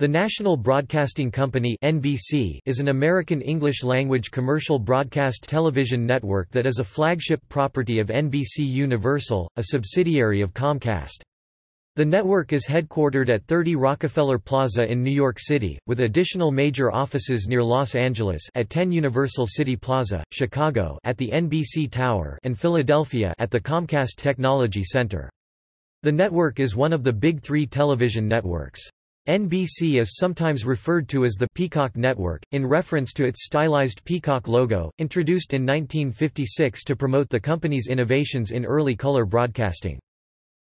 The National Broadcasting Company (NBC) is an American English-language commercial broadcast television network that is a flagship property of NBC Universal, a subsidiary of Comcast. The network is headquartered at 30 Rockefeller Plaza in New York City, with additional major offices near Los Angeles at 10 Universal City Plaza, Chicago at the NBC Tower and Philadelphia at the Comcast Technology Center. The network is one of the Big Three television networks. NBC is sometimes referred to as the Peacock Network, in reference to its stylized peacock logo, introduced in 1956 to promote the company's innovations in early color broadcasting.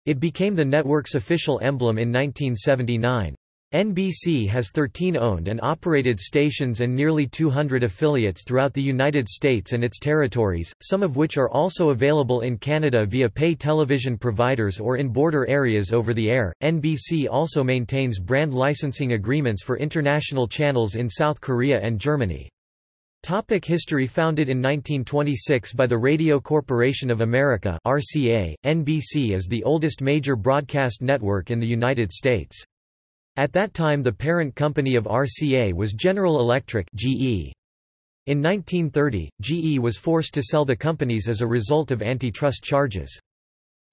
It became the network's official emblem in 1979. NBC has 13 owned and operated stations and nearly 200 affiliates throughout the United States and its territories, some of which are also available in Canada via pay television providers or in border areas over the air. NBC also maintains brand licensing agreements for international channels in South Korea and Germany. Topic history Founded in 1926 by the Radio Corporation of America RCA, NBC is the oldest major broadcast network in the United States. At that time the parent company of RCA was General Electric GE. In 1930, GE was forced to sell the companies as a result of antitrust charges.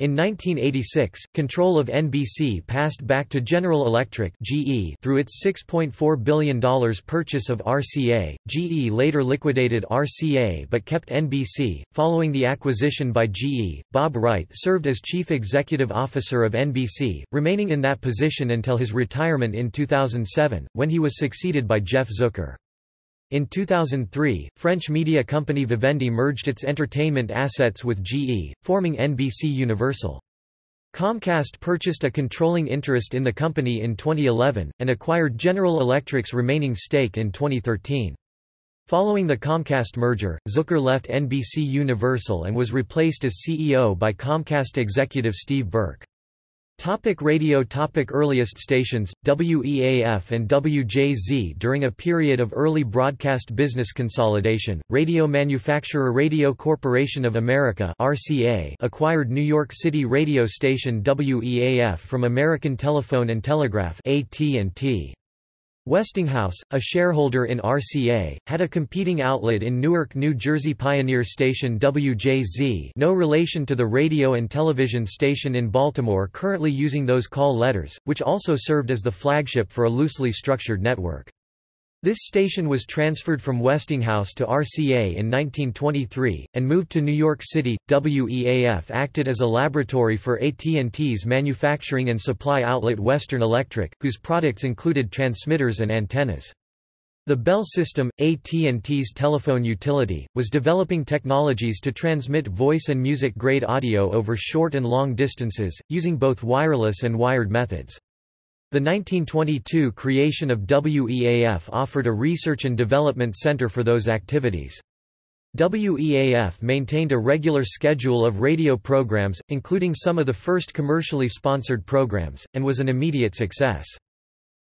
In 1986, control of NBC passed back to General Electric (GE) through its $6.4 billion purchase of RCA. GE later liquidated RCA but kept NBC. Following the acquisition by GE, Bob Wright served as chief executive officer of NBC, remaining in that position until his retirement in 2007, when he was succeeded by Jeff Zucker. In 2003, French media company Vivendi merged its entertainment assets with GE, forming NBC Universal. Comcast purchased a controlling interest in the company in 2011, and acquired General Electric's remaining stake in 2013. Following the Comcast merger, Zucker left NBC Universal and was replaced as CEO by Comcast executive Steve Burke. Topic radio Topic Earliest stations, WEAF and WJZ During a period of early broadcast business consolidation, radio manufacturer Radio Corporation of America RCA acquired New York City radio station WEAF from American Telephone and Telegraph AT&T. Westinghouse, a shareholder in RCA, had a competing outlet in Newark, New Jersey Pioneer station WJZ no relation to the radio and television station in Baltimore currently using those call letters, which also served as the flagship for a loosely structured network. This station was transferred from Westinghouse to RCA in 1923, and moved to New York City. WEAF acted as a laboratory for AT&T's manufacturing and supply outlet Western Electric, whose products included transmitters and antennas. The Bell system, AT&T's telephone utility, was developing technologies to transmit voice and music-grade audio over short and long distances, using both wireless and wired methods. The 1922 creation of WEAF offered a research and development center for those activities. WEAF maintained a regular schedule of radio programs, including some of the first commercially sponsored programs, and was an immediate success.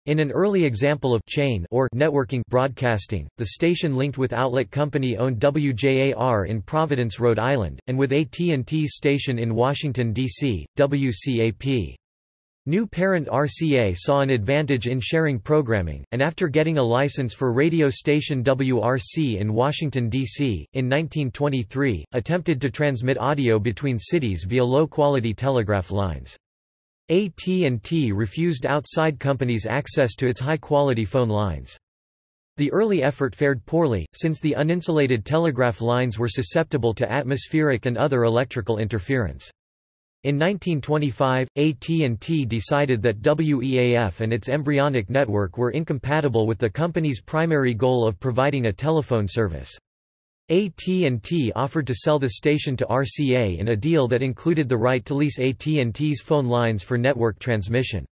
In an early example of chain or networking broadcasting, the station linked with outlet company-owned WJAR in Providence, Rhode Island, and with AT&T's station in Washington, D.C., WCAP. New parent RCA saw an advantage in sharing programming, and after getting a license for radio station WRC in Washington, D.C., in 1923, attempted to transmit audio between cities via low-quality telegraph lines. AT&T refused outside companies access to its high-quality phone lines. The early effort fared poorly, since the uninsulated telegraph lines were susceptible to atmospheric and other electrical interference. In 1925, AT&T decided that WEAF and its embryonic network were incompatible with the company's primary goal of providing a telephone service. AT&T offered to sell the station to RCA in a deal that included the right to lease AT&T's phone lines for network transmission.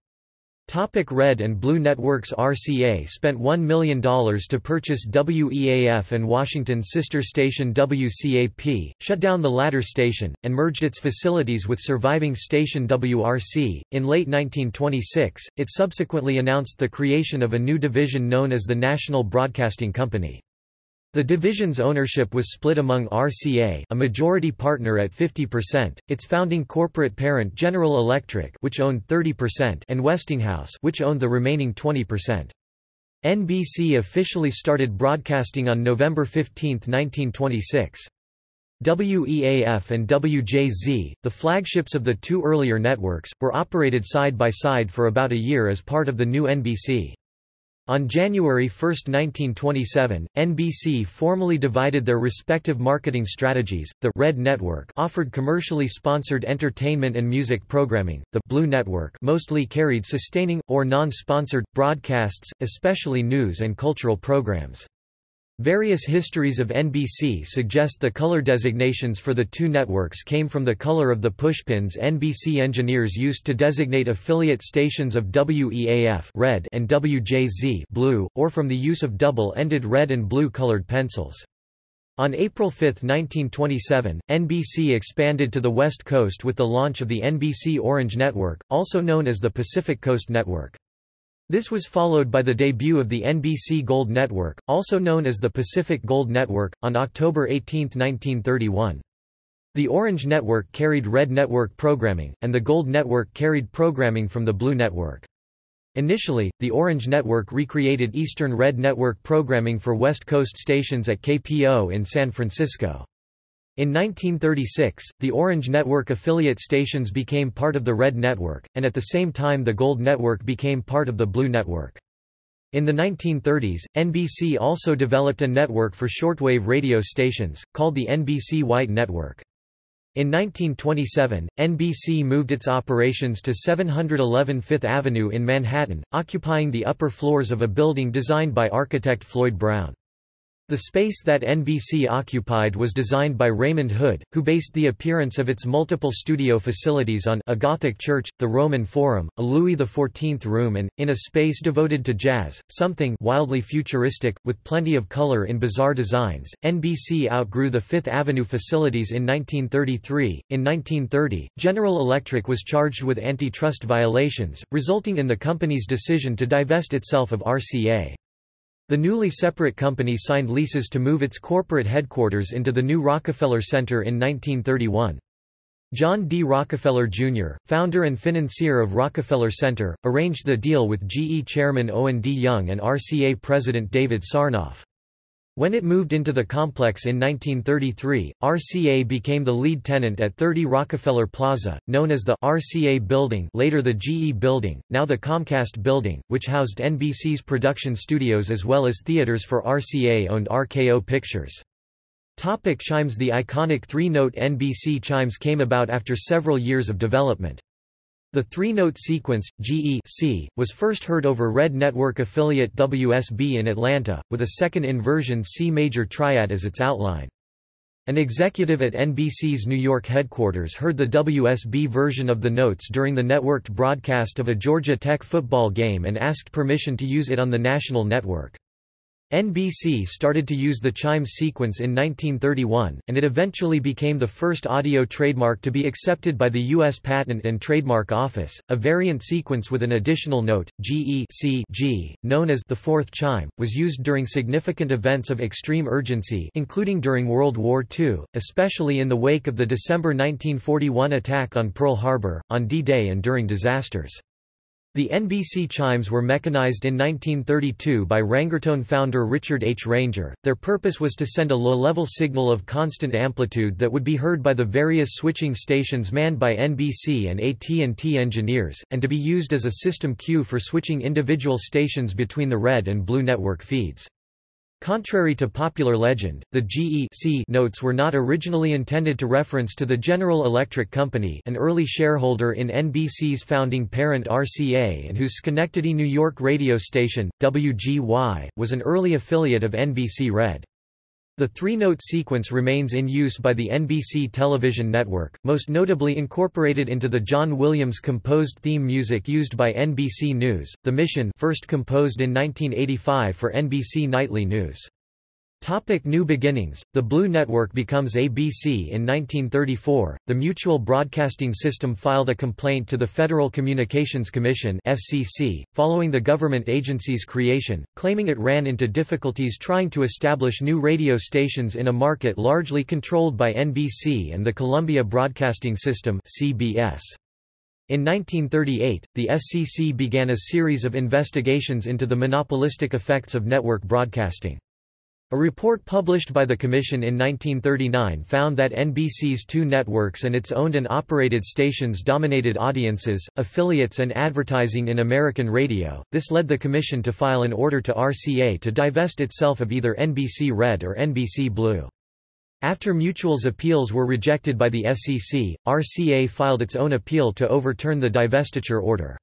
Topic Red and Blue Networks RCA spent $1 million to purchase WEAF and Washington's sister station WCAP, shut down the latter station, and merged its facilities with surviving station WRC. In late 1926, it subsequently announced the creation of a new division known as the National Broadcasting Company. The division's ownership was split among RCA a majority partner at 50%, its founding corporate parent General Electric which owned 30% and Westinghouse which owned the remaining 20%. NBC officially started broadcasting on November 15, 1926. WEAF and WJZ, the flagships of the two earlier networks, were operated side by side for about a year as part of the new NBC. On January 1, 1927, NBC formally divided their respective marketing strategies. The Red Network offered commercially sponsored entertainment and music programming. The Blue Network mostly carried sustaining or non-sponsored broadcasts, especially news and cultural programs. Various histories of NBC suggest the color designations for the two networks came from the color of the pushpins NBC engineers used to designate affiliate stations of WEAF red and WJZ blue, or from the use of double-ended red and blue colored pencils. On April 5, 1927, NBC expanded to the West Coast with the launch of the NBC Orange Network, also known as the Pacific Coast Network. This was followed by the debut of the NBC Gold Network, also known as the Pacific Gold Network, on October 18, 1931. The Orange Network carried Red Network programming, and the Gold Network carried programming from the Blue Network. Initially, the Orange Network recreated Eastern Red Network programming for West Coast stations at KPO in San Francisco. In 1936, the Orange Network affiliate stations became part of the Red Network, and at the same time the Gold Network became part of the Blue Network. In the 1930s, NBC also developed a network for shortwave radio stations, called the NBC White Network. In 1927, NBC moved its operations to 711 Fifth Avenue in Manhattan, occupying the upper floors of a building designed by architect Floyd Brown. The space that NBC occupied was designed by Raymond Hood, who based the appearance of its multiple studio facilities on a Gothic church, the Roman Forum, a Louis XIV room and, in a space devoted to jazz, something wildly futuristic, with plenty of color in bizarre designs. NBC outgrew the Fifth Avenue facilities in 1933. In 1930, General Electric was charged with antitrust violations, resulting in the company's decision to divest itself of RCA. The newly separate company signed leases to move its corporate headquarters into the new Rockefeller Center in 1931. John D. Rockefeller, Jr., founder and financier of Rockefeller Center, arranged the deal with GE chairman Owen D. Young and RCA president David Sarnoff. When it moved into the complex in 1933, RCA became the lead tenant at 30 Rockefeller Plaza, known as the RCA Building later the GE Building, now the Comcast Building, which housed NBC's production studios as well as theaters for RCA-owned RKO Pictures. Topic chimes The iconic three-note NBC chimes came about after several years of development. The three-note sequence, GE was first heard over Red Network affiliate WSB in Atlanta, with a second inversion C major triad as its outline. An executive at NBC's New York headquarters heard the WSB version of the notes during the networked broadcast of a Georgia Tech football game and asked permission to use it on the national network. NBC started to use the chime sequence in 1931, and it eventually became the first audio trademark to be accepted by the U.S. Patent and Trademark Office. A variant sequence with an additional note, GE known as the fourth chime, was used during significant events of extreme urgency, including during World War II, especially in the wake of the December 1941 attack on Pearl Harbor, on D-Day and during disasters. The NBC chimes were mechanized in 1932 by Rangertone founder Richard H. Ranger. Their purpose was to send a low-level signal of constant amplitude that would be heard by the various switching stations manned by NBC and AT&T engineers, and to be used as a system cue for switching individual stations between the red and blue network feeds. Contrary to popular legend, the GE notes were not originally intended to reference to the General Electric Company an early shareholder in NBC's founding parent RCA and whose Schenectady, New York radio station, WGY, was an early affiliate of NBC Red. The three-note sequence remains in use by the NBC television network, most notably incorporated into the John Williams composed theme music used by NBC News, The Mission first composed in 1985 for NBC Nightly News. Topic New beginnings The Blue Network becomes ABC in 1934. The Mutual Broadcasting System filed a complaint to the Federal Communications Commission (FCC) following the government agency's creation, claiming it ran into difficulties trying to establish new radio stations in a market largely controlled by NBC and the Columbia Broadcasting System (CBS). In 1938, the FCC began a series of investigations into the monopolistic effects of network broadcasting. A report published by the Commission in 1939 found that NBC's two networks and its owned and operated stations dominated audiences, affiliates and advertising in American radio. This led the Commission to file an order to RCA to divest itself of either NBC Red or NBC Blue. After Mutual's appeals were rejected by the FCC, RCA filed its own appeal to overturn the divestiture order.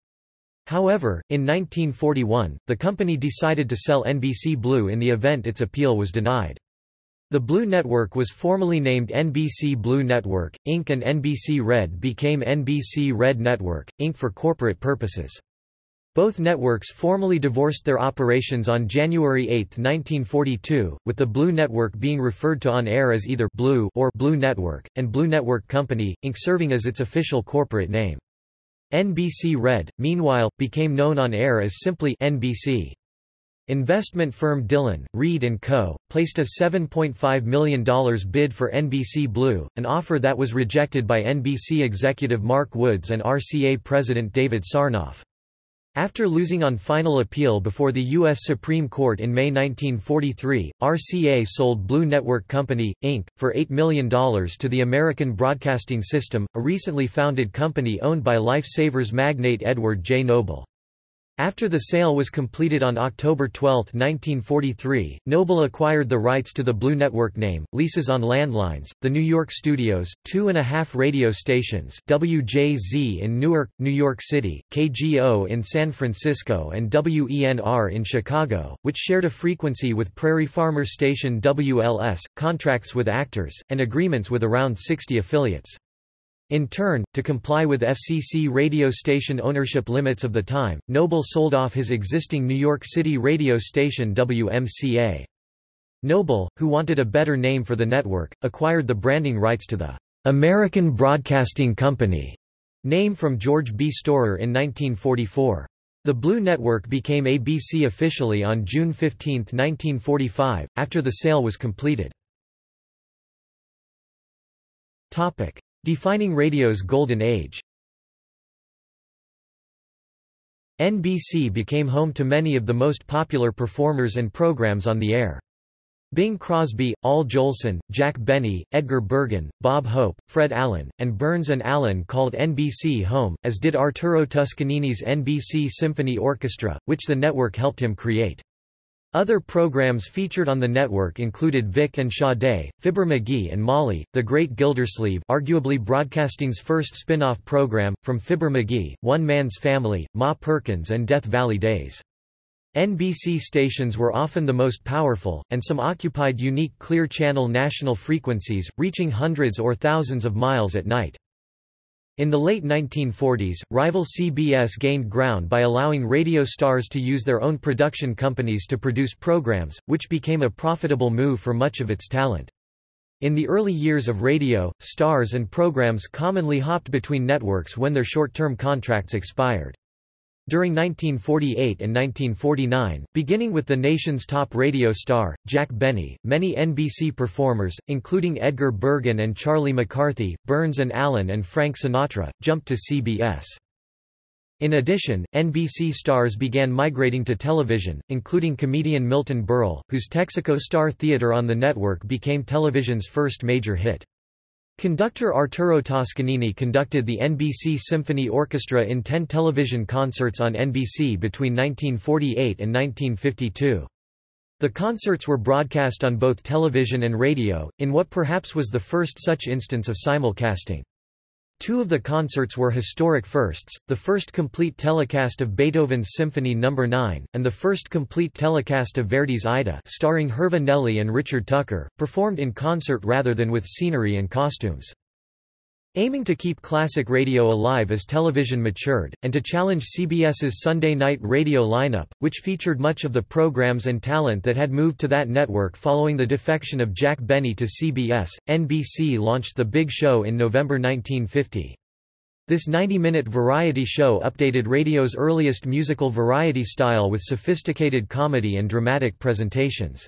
However, in 1941, the company decided to sell NBC Blue in the event its appeal was denied. The Blue Network was formally named NBC Blue Network, Inc. and NBC Red became NBC Red Network, Inc. for corporate purposes. Both networks formally divorced their operations on January 8, 1942, with the Blue Network being referred to on air as either Blue or Blue Network, and Blue Network Company, Inc. serving as its official corporate name. NBC Red, meanwhile, became known on air as simply NBC. Investment firm Dillon, Read & Co., placed a $7.5 million bid for NBC Blue, an offer that was rejected by NBC executive Mark Woods and RCA president David Sarnoff. After losing on final appeal before the U.S. Supreme Court in May 1943, RCA sold Blue Network Company, Inc., for $8 million to the American Broadcasting System, a recently founded company owned by Life Savers magnate Edward J. Noble. After the sale was completed on October 12, 1943, Noble acquired the rights to the Blue Network name, leases on landlines, the New York studios, two and a half radio stations WJZ in Newark, New York City, KGO in San Francisco and WENR in Chicago, which shared a frequency with Prairie Farmer station WLS, contracts with actors, and agreements with around 60 affiliates. In turn, to comply with FCC radio station ownership limits of the time, Noble sold off his existing New York City radio station WMCA. Noble, who wanted a better name for the network, acquired the branding rights to the American Broadcasting Company name from George B. Storer in 1944. The Blue Network became ABC officially on June 15, 1945, after the sale was completed. Defining radio's golden age NBC became home to many of the most popular performers and programs on the air. Bing Crosby, Al Jolson, Jack Benny, Edgar Bergen, Bob Hope, Fred Allen, and Burns and Allen called NBC home, as did Arturo Toscanini's NBC Symphony Orchestra, which the network helped him create. Other programs featured on the network included Vic and Sade, Fibber McGee and Molly, The Great Gildersleeve arguably broadcasting's first spin-off program, from Fibber McGee, One Man's Family, Ma Perkins and Death Valley Days. NBC stations were often the most powerful, and some occupied unique clear channel national frequencies, reaching hundreds or thousands of miles at night. In the late 1940s, rival CBS gained ground by allowing radio stars to use their own production companies to produce programs, which became a profitable move for much of its talent. In the early years of radio, stars and programs commonly hopped between networks when their short-term contracts expired. During 1948 and 1949, beginning with the nation's top radio star, Jack Benny, many NBC performers, including Edgar Bergen and Charlie McCarthy, Burns and Allen and Frank Sinatra, jumped to CBS. In addition, NBC stars began migrating to television, including comedian Milton Berle, whose Texaco Star Theater on the network became television's first major hit. Conductor Arturo Toscanini conducted the NBC Symphony Orchestra in ten television concerts on NBC between 1948 and 1952. The concerts were broadcast on both television and radio, in what perhaps was the first such instance of simulcasting. Two of the concerts were historic firsts, the first complete telecast of Beethoven's Symphony No. 9, and the first complete telecast of Verdi's Aida starring Herva Nelli and Richard Tucker, performed in concert rather than with scenery and costumes. Aiming to keep classic radio alive as television matured, and to challenge CBS's Sunday night radio lineup, which featured much of the programs and talent that had moved to that network following the defection of Jack Benny to CBS, NBC launched The Big Show in November 1950. This 90-minute variety show updated radio's earliest musical variety style with sophisticated comedy and dramatic presentations.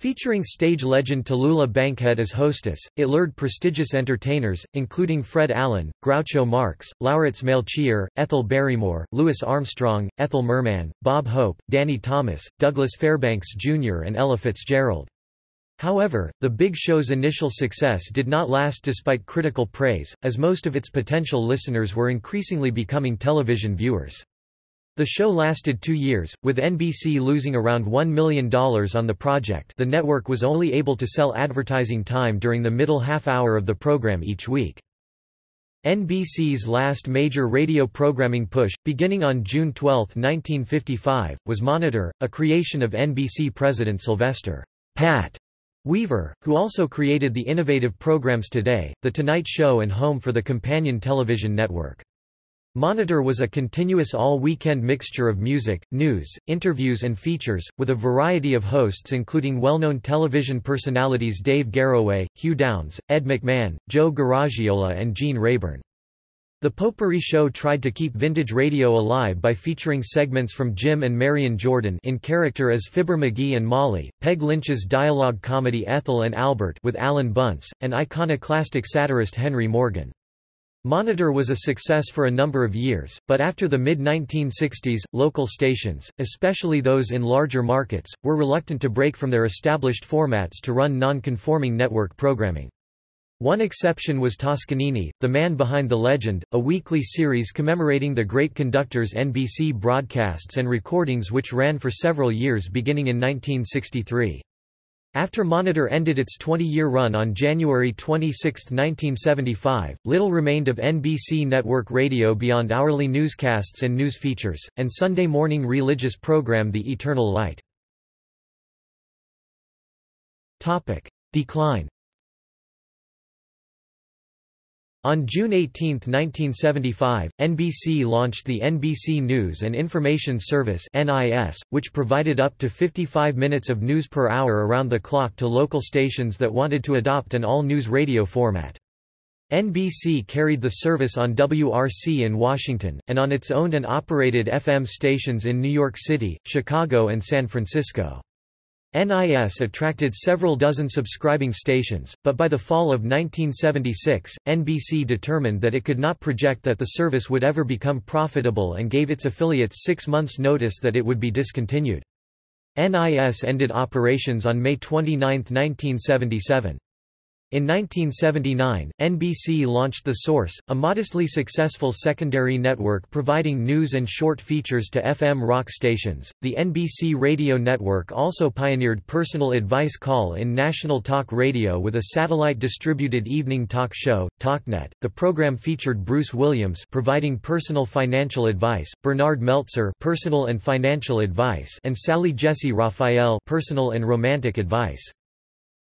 Featuring stage legend Tallulah Bankhead as hostess, it lured prestigious entertainers, including Fred Allen, Groucho Marx, Lauritz Melchior, Ethel Barrymore, Louis Armstrong, Ethel Merman, Bob Hope, Danny Thomas, Douglas Fairbanks Jr. and Ella Fitzgerald. However, the Big Show's initial success did not last despite critical praise, as most of its potential listeners were increasingly becoming television viewers. The show lasted two years, with NBC losing around $1 million on the project the network was only able to sell advertising time during the middle half hour of the program each week. NBC's last major radio programming push, beginning on June 12, 1955, was Monitor, a creation of NBC president Sylvester Pat Weaver, who also created the innovative programs Today, The Tonight Show and Home for the companion television network. Monitor was a continuous all-weekend mixture of music, news, interviews and features, with a variety of hosts including well-known television personalities Dave Garroway, Hugh Downs, Ed McMahon, Joe Garagiola and Gene Rayburn. The Potpourri Show tried to keep vintage radio alive by featuring segments from Jim and Marion Jordan in character as Fibber McGee and Molly, Peg Lynch's dialogue comedy Ethel and Albert with Alan Bunce, and iconoclastic satirist Henry Morgan. Monitor was a success for a number of years, but after the mid-1960s, local stations, especially those in larger markets, were reluctant to break from their established formats to run non-conforming network programming. One exception was Toscanini, the man behind the legend, a weekly series commemorating the great conductor's NBC broadcasts and recordings which ran for several years beginning in 1963. After Monitor ended its 20-year run on January 26, 1975, little remained of NBC network radio beyond hourly newscasts and news features, and Sunday morning religious program The Eternal Light. Decline On June 18, 1975, NBC launched the NBC News and Information Service which provided up to 55 minutes of news per hour around the clock to local stations that wanted to adopt an all-news radio format. NBC carried the service on WRC in Washington, and on its owned and operated FM stations in New York City, Chicago and San Francisco. NIS attracted several dozen subscribing stations, but by the fall of 1976, NBC determined that it could not project that the service would ever become profitable and gave its affiliates six months' notice that it would be discontinued. NIS ended operations on May 29, 1977. In 1979, NBC launched The Source, a modestly successful secondary network providing news and short features to FM rock stations. The NBC radio network also pioneered personal advice call in national talk radio with a satellite distributed evening talk show, TalkNet. The program featured Bruce Williams providing personal financial advice, Bernard Meltzer personal and financial advice, and Sally Jessy Raphael personal and romantic advice.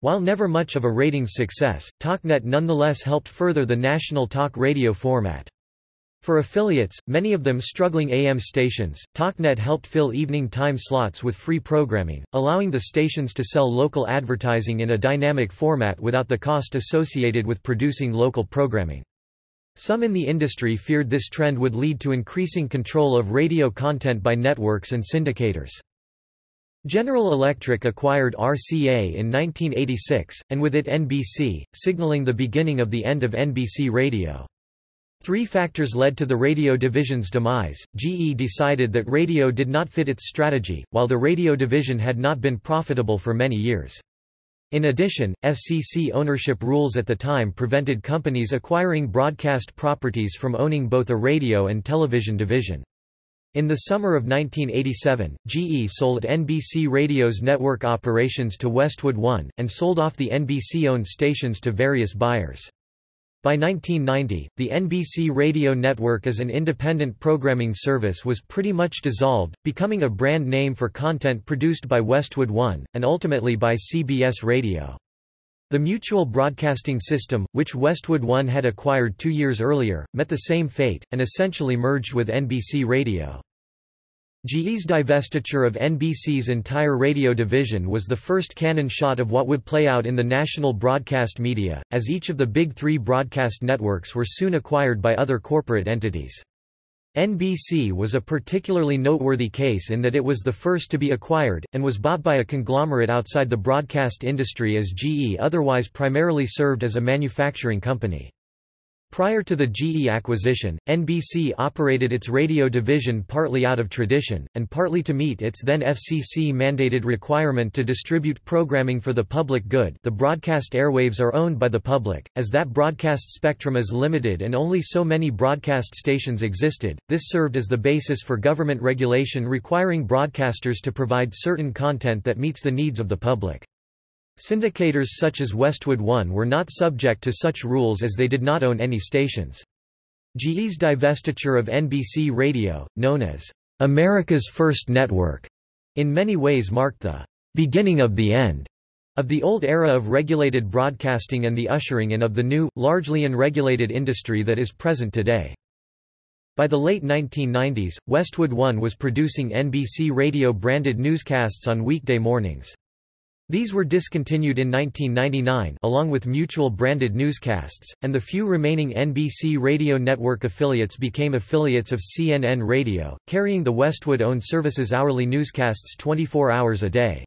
While never much of a ratings success, TalkNet nonetheless helped further the national talk radio format. For affiliates, many of them struggling AM stations, TalkNet helped fill evening time slots with free programming, allowing the stations to sell local advertising in a dynamic format without the cost associated with producing local programming. Some in the industry feared this trend would lead to increasing control of radio content by networks and syndicators. General Electric acquired RCA in 1986, and with it NBC, signaling the beginning of the end of NBC Radio. Three factors led to the radio division's demise. GE decided that radio did not fit its strategy, while the radio division had not been profitable for many years. In addition, FCC ownership rules at the time prevented companies acquiring broadcast properties from owning both a radio and television division. In the summer of 1987, GE sold NBC Radio's network operations to Westwood One, and sold off the NBC-owned stations to various buyers. By 1990, the NBC radio network as an independent programming service was pretty much dissolved, becoming a brand name for content produced by Westwood One, and ultimately by CBS Radio. The Mutual Broadcasting System, which Westwood One had acquired two years earlier, met the same fate, and essentially merged with NBC Radio. GE's divestiture of NBC's entire radio division was the first cannon shot of what would play out in the national broadcast media, as each of the big three broadcast networks were soon acquired by other corporate entities. NBC was a particularly noteworthy case in that it was the first to be acquired, and was bought by a conglomerate outside the broadcast industry as GE otherwise primarily served as a manufacturing company. Prior to the GE acquisition, NBC operated its radio division partly out of tradition, and partly to meet its then FCC-mandated requirement to distribute programming for the public good the broadcast airwaves are owned by the public, as that broadcast spectrum is limited and only so many broadcast stations existed, this served as the basis for government regulation requiring broadcasters to provide certain content that meets the needs of the public. Syndicators such as Westwood One were not subject to such rules as they did not own any stations. GE's divestiture of NBC Radio, known as America's First Network, in many ways marked the beginning of the end of the old era of regulated broadcasting and the ushering in of the new, largely unregulated industry that is present today. By the late 1990s, Westwood One was producing NBC radio-branded newscasts on weekday mornings. These were discontinued in 1999 along with mutual-branded newscasts, and the few remaining NBC radio network affiliates became affiliates of CNN Radio, carrying the Westwood-owned service's hourly newscasts 24 hours a day.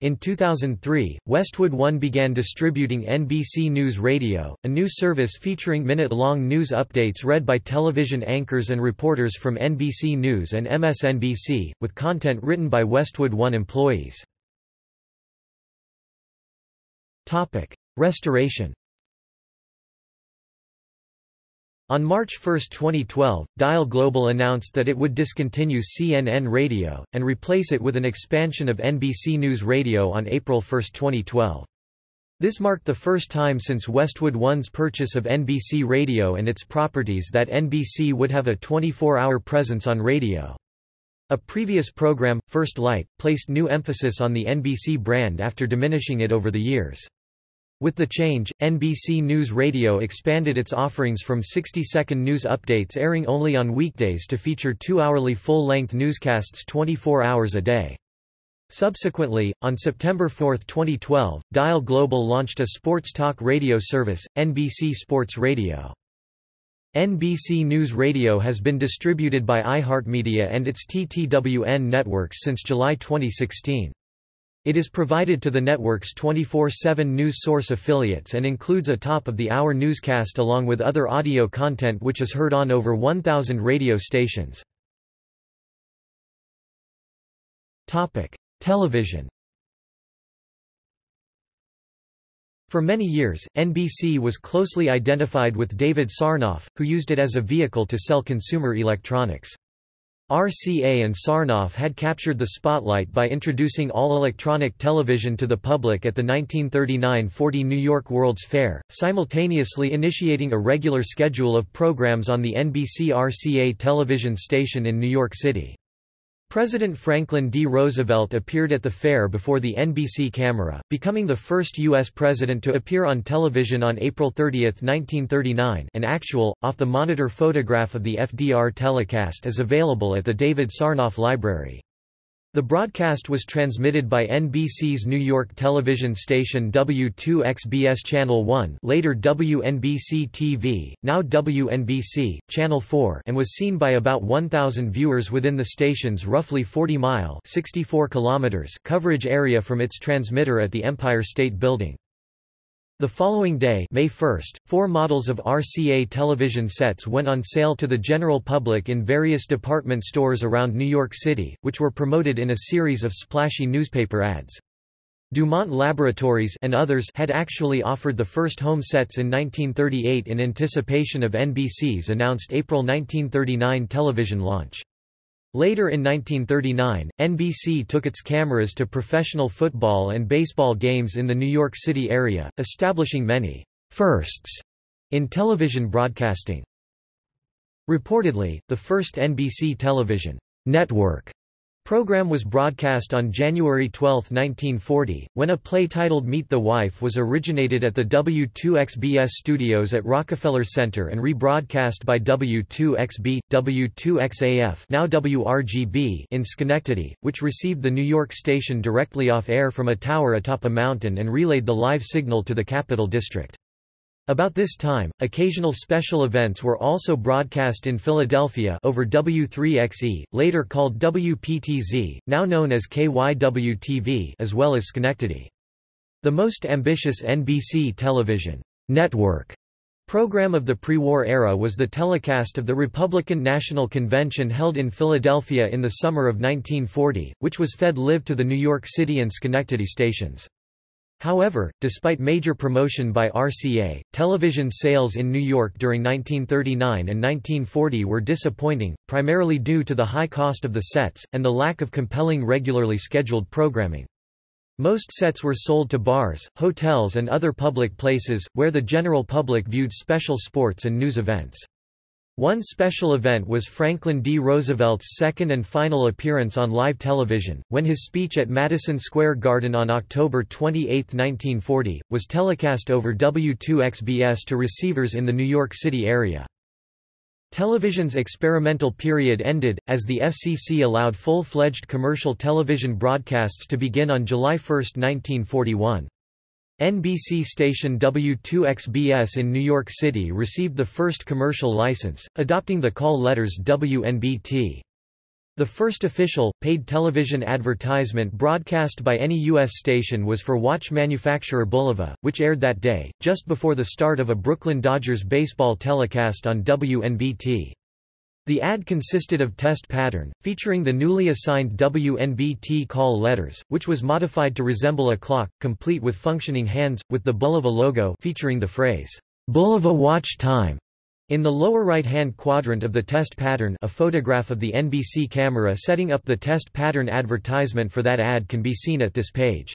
In 2003, Westwood One began distributing NBC News Radio, a new service featuring minute-long news updates read by television anchors and reporters from NBC News and MSNBC, with content written by Westwood One employees. Topic: Restoration. On March 1, 2012, Dial Global announced that it would discontinue CNN Radio, and replace it with an expansion of NBC News Radio on April 1, 2012. This marked the first time since Westwood One's purchase of NBC Radio and its properties that NBC would have a 24-hour presence on radio. A previous program, First Light, placed new emphasis on the NBC brand after diminishing it over the years. With the change, NBC News Radio expanded its offerings from 60-second news updates airing only on weekdays to feature two-hourly full-length newscasts 24 hours a day. Subsequently, on September 4, 2012, Dial Global launched a sports talk radio service, NBC Sports Radio. NBC News Radio has been distributed by iHeartMedia and its TTWN networks since July 2016. It is provided to the network's 24-7 news source affiliates and includes a top-of-the-hour newscast along with other audio content which is heard on over 1,000 radio stations. Television For many years, NBC was closely identified with David Sarnoff, who used it as a vehicle to sell consumer electronics. RCA and Sarnoff had captured the spotlight by introducing all-electronic television to the public at the 1939–40 New York World's Fair, simultaneously initiating a regular schedule of programs on the NBC-RCA television station in New York City. President Franklin D. Roosevelt appeared at the fair before the NBC camera, becoming the first U.S. president to appear on television on April 30, 1939 an actual, off-the-monitor photograph of the FDR telecast is available at the David Sarnoff Library. The broadcast was transmitted by NBC's New York television station W2XBS Channel 1 later WNBC-TV, now WNBC, Channel 4 and was seen by about 1,000 viewers within the station's roughly 40-mile coverage area from its transmitter at the Empire State Building. The following day May 1, four models of RCA television sets went on sale to the general public in various department stores around New York City, which were promoted in a series of splashy newspaper ads. Dumont Laboratories and others had actually offered the first home sets in 1938 in anticipation of NBC's announced April 1939 television launch. Later in 1939, NBC took its cameras to professional football and baseball games in the New York City area, establishing many firsts in television broadcasting. Reportedly, the first NBC television network Program was broadcast on January 12, 1940, when a play titled Meet the Wife was originated at the W2XBS studios at Rockefeller Center and rebroadcast by W2XB, W2XAF now WRGB in Schenectady, which received the New York station directly off air from a tower atop a mountain and relayed the live signal to the Capital District. About this time, occasional special events were also broadcast in Philadelphia over W3XE, later called WPTZ, now known as KYW-TV as well as Schenectady. The most ambitious NBC television network program of the pre-war era was the telecast of the Republican National Convention held in Philadelphia in the summer of 1940, which was fed live to the New York City and Schenectady stations. However, despite major promotion by RCA, television sales in New York during 1939 and 1940 were disappointing, primarily due to the high cost of the sets, and the lack of compelling regularly scheduled programming. Most sets were sold to bars, hotels and other public places, where the general public viewed special sports and news events. One special event was Franklin D. Roosevelt's second and final appearance on live television, when his speech at Madison Square Garden on October 28, 1940, was telecast over W2XBS to receivers in the New York City area. Television's experimental period ended, as the FCC allowed full-fledged commercial television broadcasts to begin on July 1, 1941. NBC station W2XBS in New York City received the first commercial license, adopting the call letters WNBT. The first official, paid television advertisement broadcast by any U.S. station was for watch manufacturer Bulova, which aired that day, just before the start of a Brooklyn Dodgers baseball telecast on WNBT. The ad consisted of test pattern, featuring the newly assigned WNBT call letters, which was modified to resemble a clock, complete with functioning hands, with the Bulova logo featuring the phrase, Bulova Watch Time. In the lower right-hand quadrant of the test pattern a photograph of the NBC camera setting up the test pattern advertisement for that ad can be seen at this page.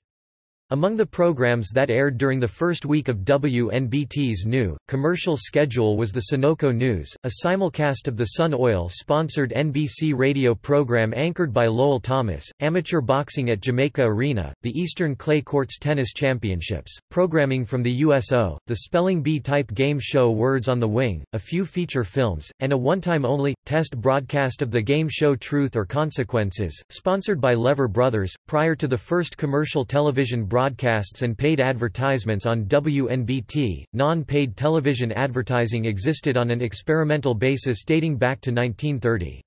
Among the programs that aired during the first week of WNBT's new, commercial schedule was the Sunoco News, a simulcast of the Sun Oil-sponsored NBC radio program anchored by Lowell Thomas, amateur boxing at Jamaica Arena, the Eastern Clay Courts Tennis Championships, programming from the USO, the spelling bee-type game show Words on the Wing, a few feature films, and a one-time-only, test broadcast of the game show Truth or Consequences, sponsored by Lever Brothers, prior to the first commercial television broadcasts and paid advertisements on WNBT. Non paid television advertising existed on an experimental basis dating back to 1930.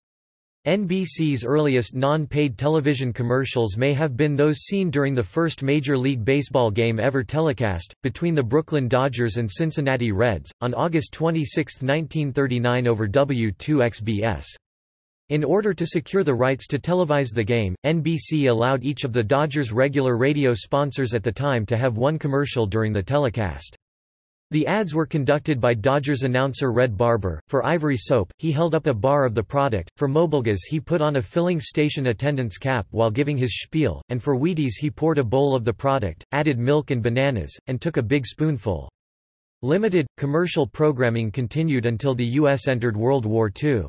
NBC's earliest non-paid television commercials may have been those seen during the first Major League Baseball game ever telecast, between the Brooklyn Dodgers and Cincinnati Reds, on August 26, 1939 over W2XBS. In order to secure the rights to televise the game, NBC allowed each of the Dodgers' regular radio sponsors at the time to have one commercial during the telecast. The ads were conducted by Dodgers announcer Red Barber. For Ivory Soap, he held up a bar of the product, for Mobilgas he put on a filling station attendant's cap while giving his spiel, and for Wheaties he poured a bowl of the product, added milk and bananas, and took a big spoonful. Limited, commercial programming continued until the U.S. entered World War II.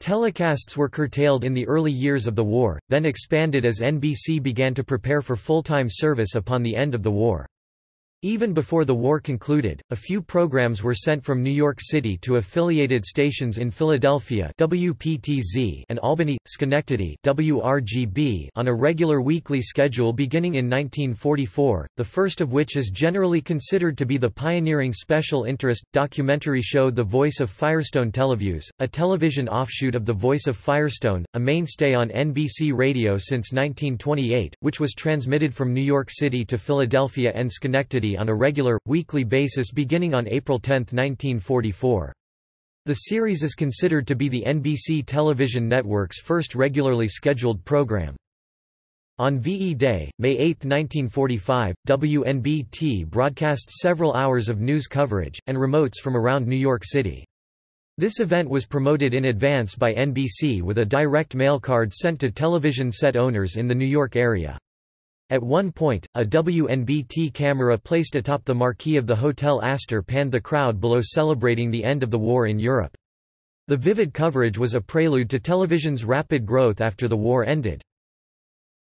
Telecasts were curtailed in the early years of the war, then expanded as NBC began to prepare for full-time service upon the end of the war. Even before the war concluded, a few programs were sent from New York City to affiliated stations in Philadelphia WPTZ and Albany, Schenectady WRGB on a regular weekly schedule beginning in 1944, the first of which is generally considered to be the pioneering special interest, documentary show The Voice of Firestone Televues, a television offshoot of The Voice of Firestone, a mainstay on NBC Radio since 1928, which was transmitted from New York City to Philadelphia and Schenectady on a regular, weekly basis beginning on April 10, 1944. The series is considered to be the NBC television network's first regularly scheduled program. On VE Day, May 8, 1945, WNBT broadcast several hours of news coverage, and remotes from around New York City. This event was promoted in advance by NBC with a direct mail card sent to television set owners in the New York area. At one point, a WNBT camera placed atop the marquee of the Hotel Astor panned the crowd below celebrating the end of the war in Europe. The vivid coverage was a prelude to television's rapid growth after the war ended.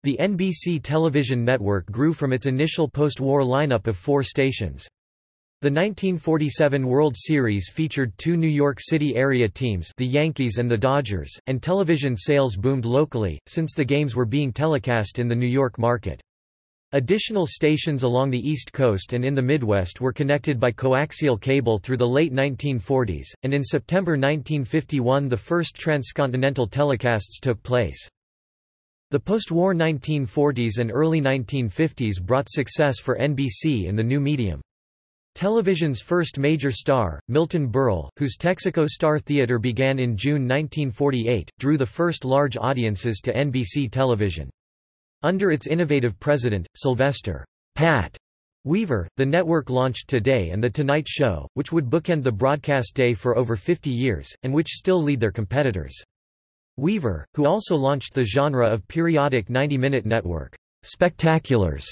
The NBC television network grew from its initial post-war lineup of four stations. The 1947 World Series featured two New York City area teams the Yankees and the Dodgers, and television sales boomed locally, since the games were being telecast in the New York market. Additional stations along the East Coast and in the Midwest were connected by coaxial cable through the late 1940s, and in September 1951 the first transcontinental telecasts took place. The post-war 1940s and early 1950s brought success for NBC in the new medium. Television's first major star, Milton Berle, whose Texaco Star Theatre began in June 1948, drew the first large audiences to NBC television. Under its innovative president, Sylvester Pat Weaver, the network launched Today and The Tonight Show, which would bookend the broadcast day for over 50 years, and which still lead their competitors. Weaver, who also launched the genre of periodic 90-minute network, Spectaculars,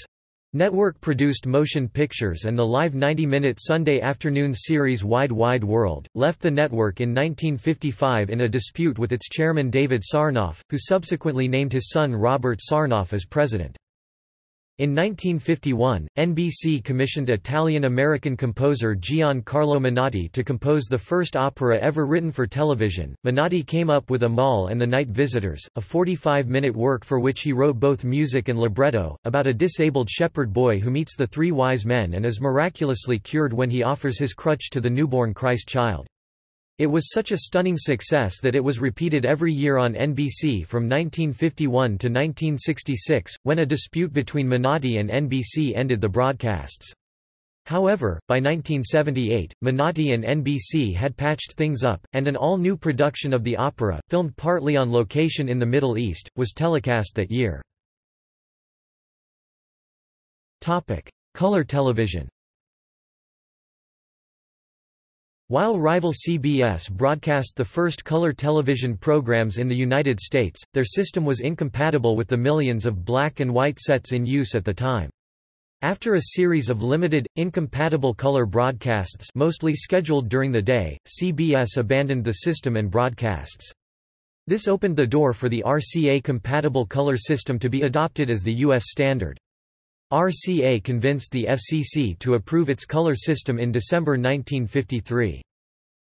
Network-produced motion pictures and the live 90-minute Sunday afternoon series Wide Wide World, left the network in 1955 in a dispute with its chairman David Sarnoff, who subsequently named his son Robert Sarnoff as president. In 1951, NBC commissioned Italian-American composer Gian Carlo Menotti to compose the first opera ever written for television. Menotti came up with Amahl and the Night Visitors, a 45-minute work for which he wrote both music and libretto, about a disabled shepherd boy who meets the three wise men and is miraculously cured when he offers his crutch to the newborn Christ child. It was such a stunning success that it was repeated every year on NBC from 1951 to 1966, when a dispute between Menotti and NBC ended the broadcasts. However, by 1978, Menotti and NBC had patched things up, and an all-new production of the opera, filmed partly on location in the Middle East, was telecast that year. Color television While rival CBS broadcast the first color television programs in the United States, their system was incompatible with the millions of black and white sets in use at the time. After a series of limited, incompatible color broadcasts mostly scheduled during the day, CBS abandoned the system and broadcasts. This opened the door for the RCA-compatible color system to be adopted as the U.S. standard. RCA convinced the FCC to approve its color system in December 1953.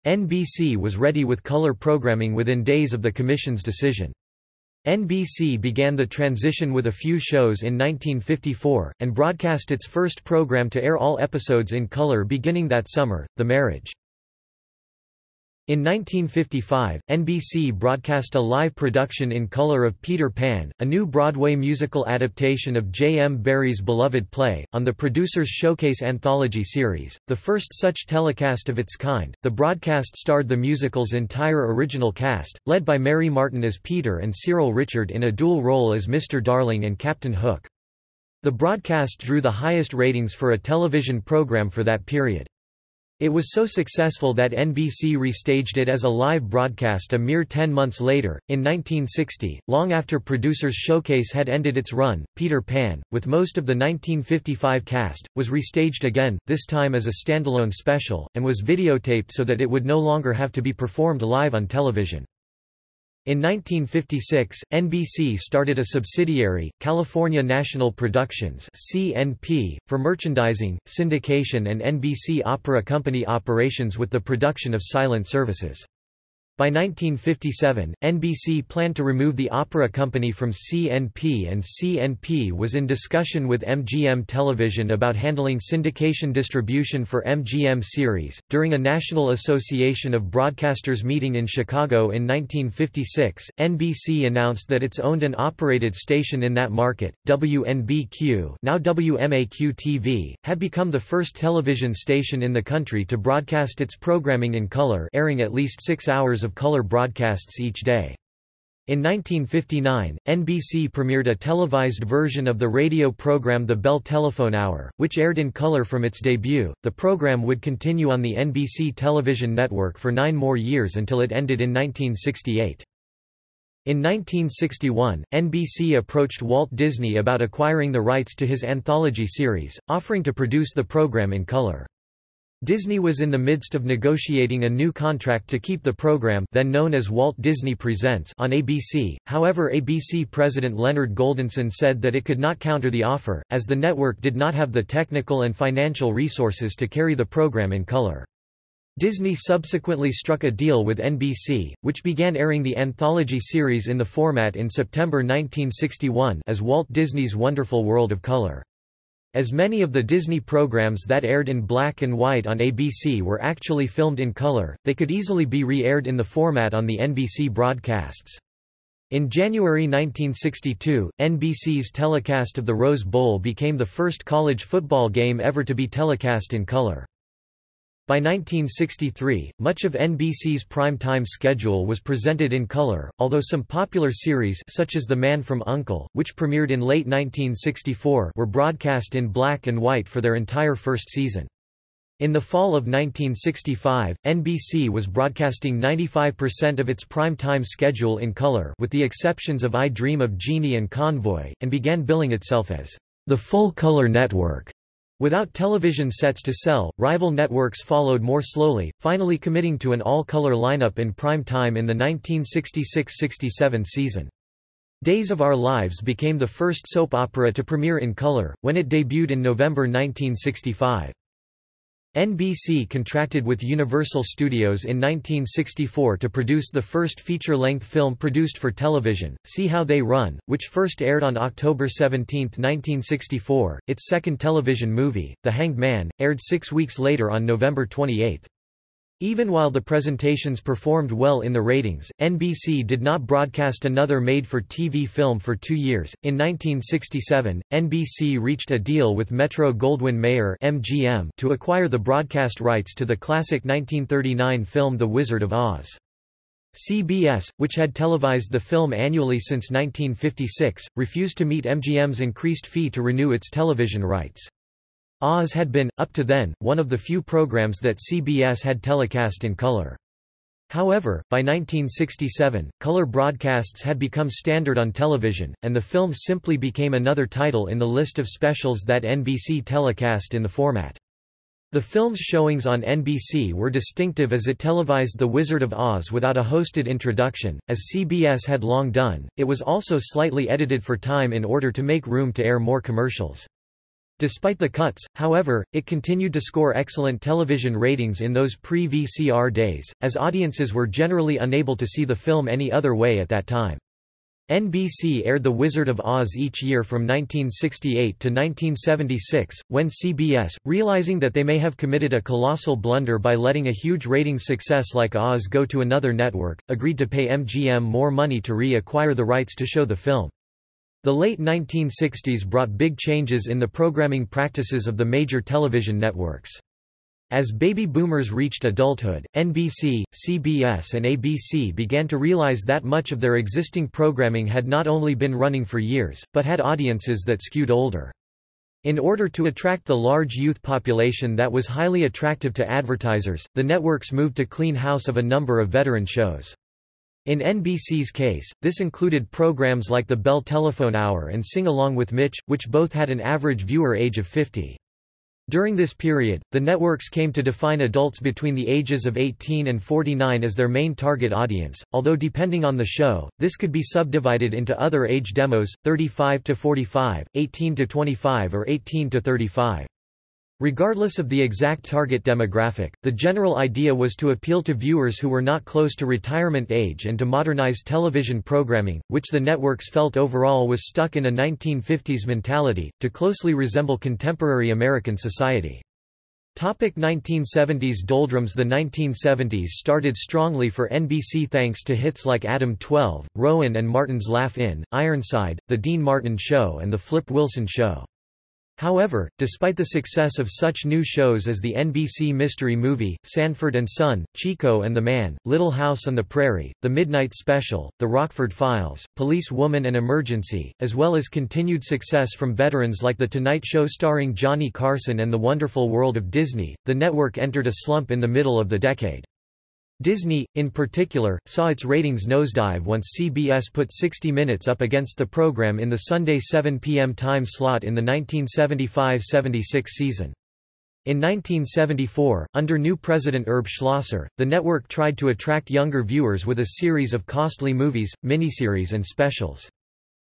NBC was ready with color programming within days of the Commission's decision. NBC began the transition with a few shows in 1954, and broadcast its first program to air all episodes in color beginning that summer, The Marriage. In 1955, NBC broadcast a live production in color of Peter Pan, a new Broadway musical adaptation of J. M. Barrie's beloved play, on the Producers Showcase anthology series, the first such telecast of its kind. The broadcast starred the musical's entire original cast, led by Mary Martin as Peter and Cyril Ritchard in a dual role as Mr. Darling and Captain Hook. The broadcast drew the highest ratings for a television program for that period. It was so successful that NBC restaged it as a live broadcast a mere ten months later, in 1960, long after Producers Showcase had ended its run. Peter Pan, with most of the 1955 cast, was restaged again, this time as a standalone special, and was videotaped so that it would no longer have to be performed live on television. In 1956, NBC started a subsidiary, California National Productions (CNP), for merchandising, syndication and NBC Opera Company operations with the production of silent services. By 1957, NBC planned to remove the opera company from CNP and CNP was in discussion with MGM Television about handling syndication distribution for MGM series. During a National Association of Broadcasters meeting in Chicago in 1956, NBC announced that its owned and operated station in that market, WNBQ, now WMAQ-TV, had become the first television station in the country to broadcast its programming in color, airing at least 6 hours of color broadcasts each day. In 1959, NBC premiered a televised version of the radio program The Bell Telephone Hour, which aired in color from its debut. The program would continue on the NBC television network for nine more years until it ended in 1968. In 1961, NBC approached Walt Disney about acquiring the rights to his anthology series, offering to produce the program in color. Disney was in the midst of negotiating a new contract to keep the program then known as Walt Disney Presents on ABC, however ABC president Leonard Goldenson said that it could not counter the offer, as the network did not have the technical and financial resources to carry the program in color. Disney subsequently struck a deal with NBC, which began airing the anthology series in the format in September 1961 as Walt Disney's Wonderful World of Color. As many of the Disney programs that aired in black and white on ABC were actually filmed in color, they could easily be re-aired in the format on the NBC broadcasts. In January 1962, NBC's telecast of the Rose Bowl became the first college football game ever to be telecast in color. By 1963, much of NBC's prime-time schedule was presented in color, although some popular series such as The Man from U.N.C.L.E., which premiered in late 1964 were broadcast in black and white for their entire first season. In the fall of 1965, NBC was broadcasting 95% of its prime-time schedule in color with the exceptions of I Dream of Jeannie and Convoy, and began billing itself as the full-color network. Without television sets to sell, rival networks followed more slowly, finally committing to an all-color lineup in prime time in the 1966–67 season. Days of Our Lives became the first soap opera to premiere in color, when it debuted in November 1965. NBC contracted with Universal Studios in 1964 to produce the first feature-length film produced for television, See How They Run, which first aired on October 17, 1964. Its second television movie, The Hanged Man, aired six weeks later on November 28. Even while the presentations performed well in the ratings, NBC did not broadcast another made-for-TV film for two years. In 1967, NBC reached a deal with Metro-Goldwyn-Mayer (MGM) to acquire the broadcast rights to the classic 1939 film The Wizard of Oz. CBS, which had televised the film annually since 1956, refused to meet MGM's increased fee to renew its television rights. Oz had been, up to then, one of the few programs that CBS had telecast in color. However, by 1967, color broadcasts had become standard on television, and the film simply became another title in the list of specials that NBC telecast in the format. The film's showings on NBC were distinctive as it televised The Wizard of Oz without a hosted introduction, as CBS had long done. It was also slightly edited for time in order to make room to air more commercials. Despite the cuts, however, it continued to score excellent television ratings in those pre-VCR days, as audiences were generally unable to see the film any other way at that time. NBC aired The Wizard of Oz each year from 1968 to 1976, when CBS, realizing that they may have committed a colossal blunder by letting a huge ratings success like Oz go to another network, agreed to pay MGM more money to re-acquire the rights to show the film. The late 1960s brought big changes in the programming practices of the major television networks. As baby boomers reached adulthood, NBC, CBS and ABC began to realize that much of their existing programming had not only been running for years, but had audiences that skewed older. In order to attract the large youth population that was highly attractive to advertisers, the networks moved to clean house of a number of veteran shows. In NBC's case, this included programs like the Bell Telephone Hour and Sing Along with Mitch, which both had an average viewer age of 50. During this period, the networks came to define adults between the ages of 18 and 49 as their main target audience, although depending on the show, this could be subdivided into other age demos, 35 to 45, 18 to 25 or 18 to 35. Regardless of the exact target demographic, the general idea was to appeal to viewers who were not close to retirement age and to modernize television programming, which the networks felt overall was stuck in a 1950s mentality, to closely resemble contemporary American society. Topic 1970s Doldrums The 1970s started strongly for NBC thanks to hits like Adam 12, Rowan and Martin's Laugh-In, Ironside, The Dean Martin Show and The Flip Wilson Show. However, despite the success of such new shows as the NBC Mystery Movie, Sanford and Son, Chico and the Man, Little House on the Prairie, The Midnight Special, The Rockford Files, Police Woman and Emergency, as well as continued success from veterans like The Tonight Show starring Johnny Carson and The Wonderful World of Disney, the network entered a slump in the middle of the decade. Disney, in particular, saw its ratings nosedive once CBS put 60 Minutes up against the program in the Sunday 7 p.m. time slot in the 1975–76 season. In 1974, under new president Herb Schlosser, the network tried to attract younger viewers with a series of costly movies, miniseries and specials.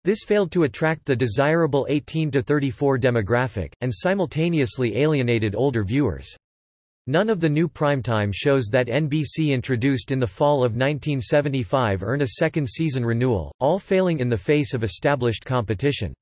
This failed to attract the desirable 18 to 34 demographic, and simultaneously alienated older viewers. None of the new primetime shows that NBC introduced in the fall of 1975 earn a second season renewal, all failing in the face of established competition.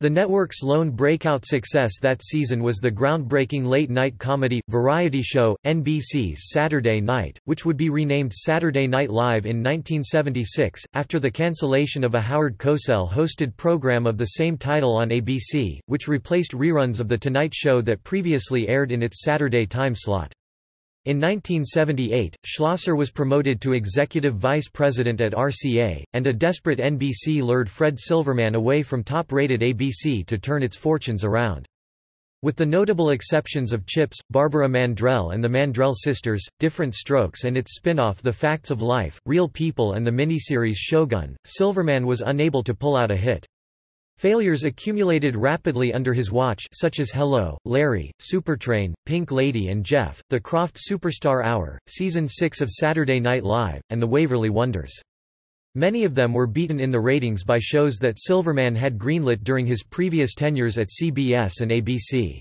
The network's lone breakout success that season was the groundbreaking late-night comedy, variety show, NBC's Saturday Night, which would be renamed Saturday Night Live in 1976, after the cancellation of a Howard Cosell-hosted program of the same title on ABC, which replaced reruns of The Tonight Show that previously aired in its Saturday time slot. In 1978, Schlosser was promoted to executive vice president at RCA, and a desperate NBC lured Fred Silverman away from top-rated ABC to turn its fortunes around. With the notable exceptions of Chips, Barbara Mandrell and the Mandrell Sisters, Diff'rent Strokes and its spin-off The Facts of Life, Real People and the miniseries Shogun, Silverman was unable to pull out a hit. Failures accumulated rapidly under his watch such as Hello, Larry, Supertrain, Pink Lady and Jeff, The Krofft Superstar Hour, Season 6 of Saturday Night Live, and The Waverly Wonders. Many of them were beaten in the ratings by shows that Silverman had greenlit during his previous tenures at CBS and ABC.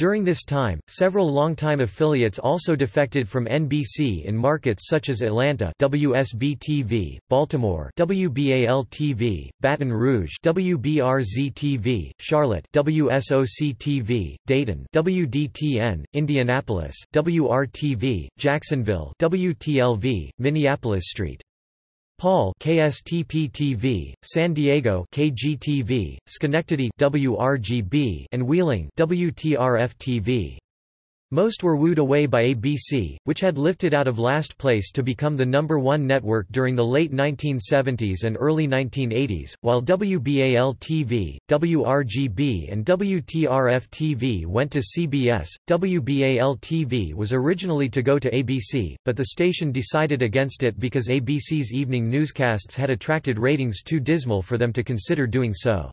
During this time, several longtime affiliates also defected from NBC in markets such as Atlanta WSB-TV, Baltimore WBAL-TV, Baton Rouge WBRZ-TV, Charlotte WSOC-TV, Dayton WDTN, Indianapolis WRTV, Jacksonville WTLV, Minneapolis St. Paul KSTP-TV, San Diego KGTV, Schenectady WRGB, and Wheeling WTRF-TV. Most were wooed away by ABC, which had lifted out of last place to become the number one network during the late 1970s and early 1980s, while WBAL-TV, WRGB and WTRF-TV went to CBS. WBAL-TV was originally to go to ABC, but the station decided against it because ABC's evening newscasts had attracted ratings too dismal for them to consider doing so.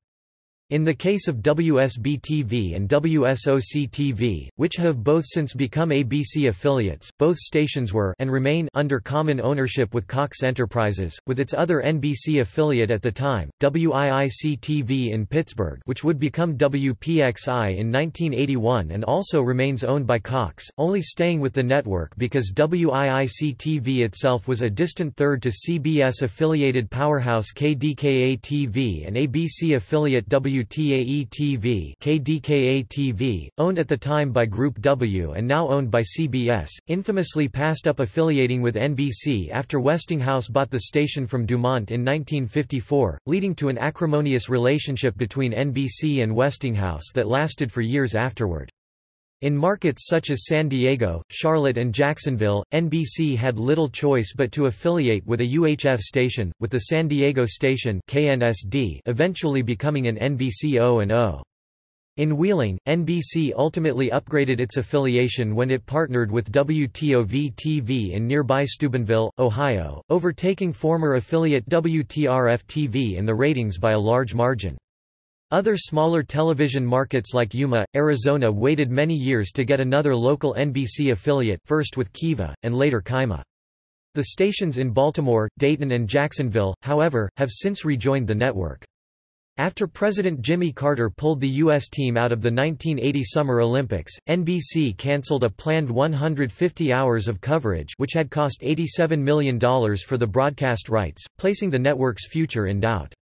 In the case of WSB-TV and WSOC-TV, which have both since become ABC affiliates, both stations were and remain under common ownership with Cox Enterprises, with its other NBC affiliate at the time, WIIC-TV in Pittsburgh which would become WPXI in 1981 and also remains owned by Cox, only staying with the network because WIIC-TV itself was a distant third to CBS-affiliated powerhouse KDKA-TV and ABC affiliate W WTAE-TV KDKA-TV, owned at the time by Group W and now owned by CBS, infamously passed up affiliating with NBC after Westinghouse bought the station from Dumont in 1954, leading to an acrimonious relationship between NBC and Westinghouse that lasted for years afterward. In markets such as San Diego, Charlotte and Jacksonville, NBC had little choice but to affiliate with a UHF station, with the San Diego station KNSD eventually becoming an NBC O&O. In Wheeling, NBC ultimately upgraded its affiliation when it partnered with WTOV-TV in nearby Steubenville, Ohio, overtaking former affiliate WTRF-TV in the ratings by a large margin. Other smaller television markets like Yuma, Arizona waited many years to get another local NBC affiliate first with KIVA, and later KYMA. The stations in Baltimore, Dayton and Jacksonville, however, have since rejoined the network. After President Jimmy Carter pulled the U.S. team out of the 1980 Summer Olympics, NBC canceled a planned 150 hours of coverage which had cost $87 million for the broadcast rights, placing the network's future in doubt.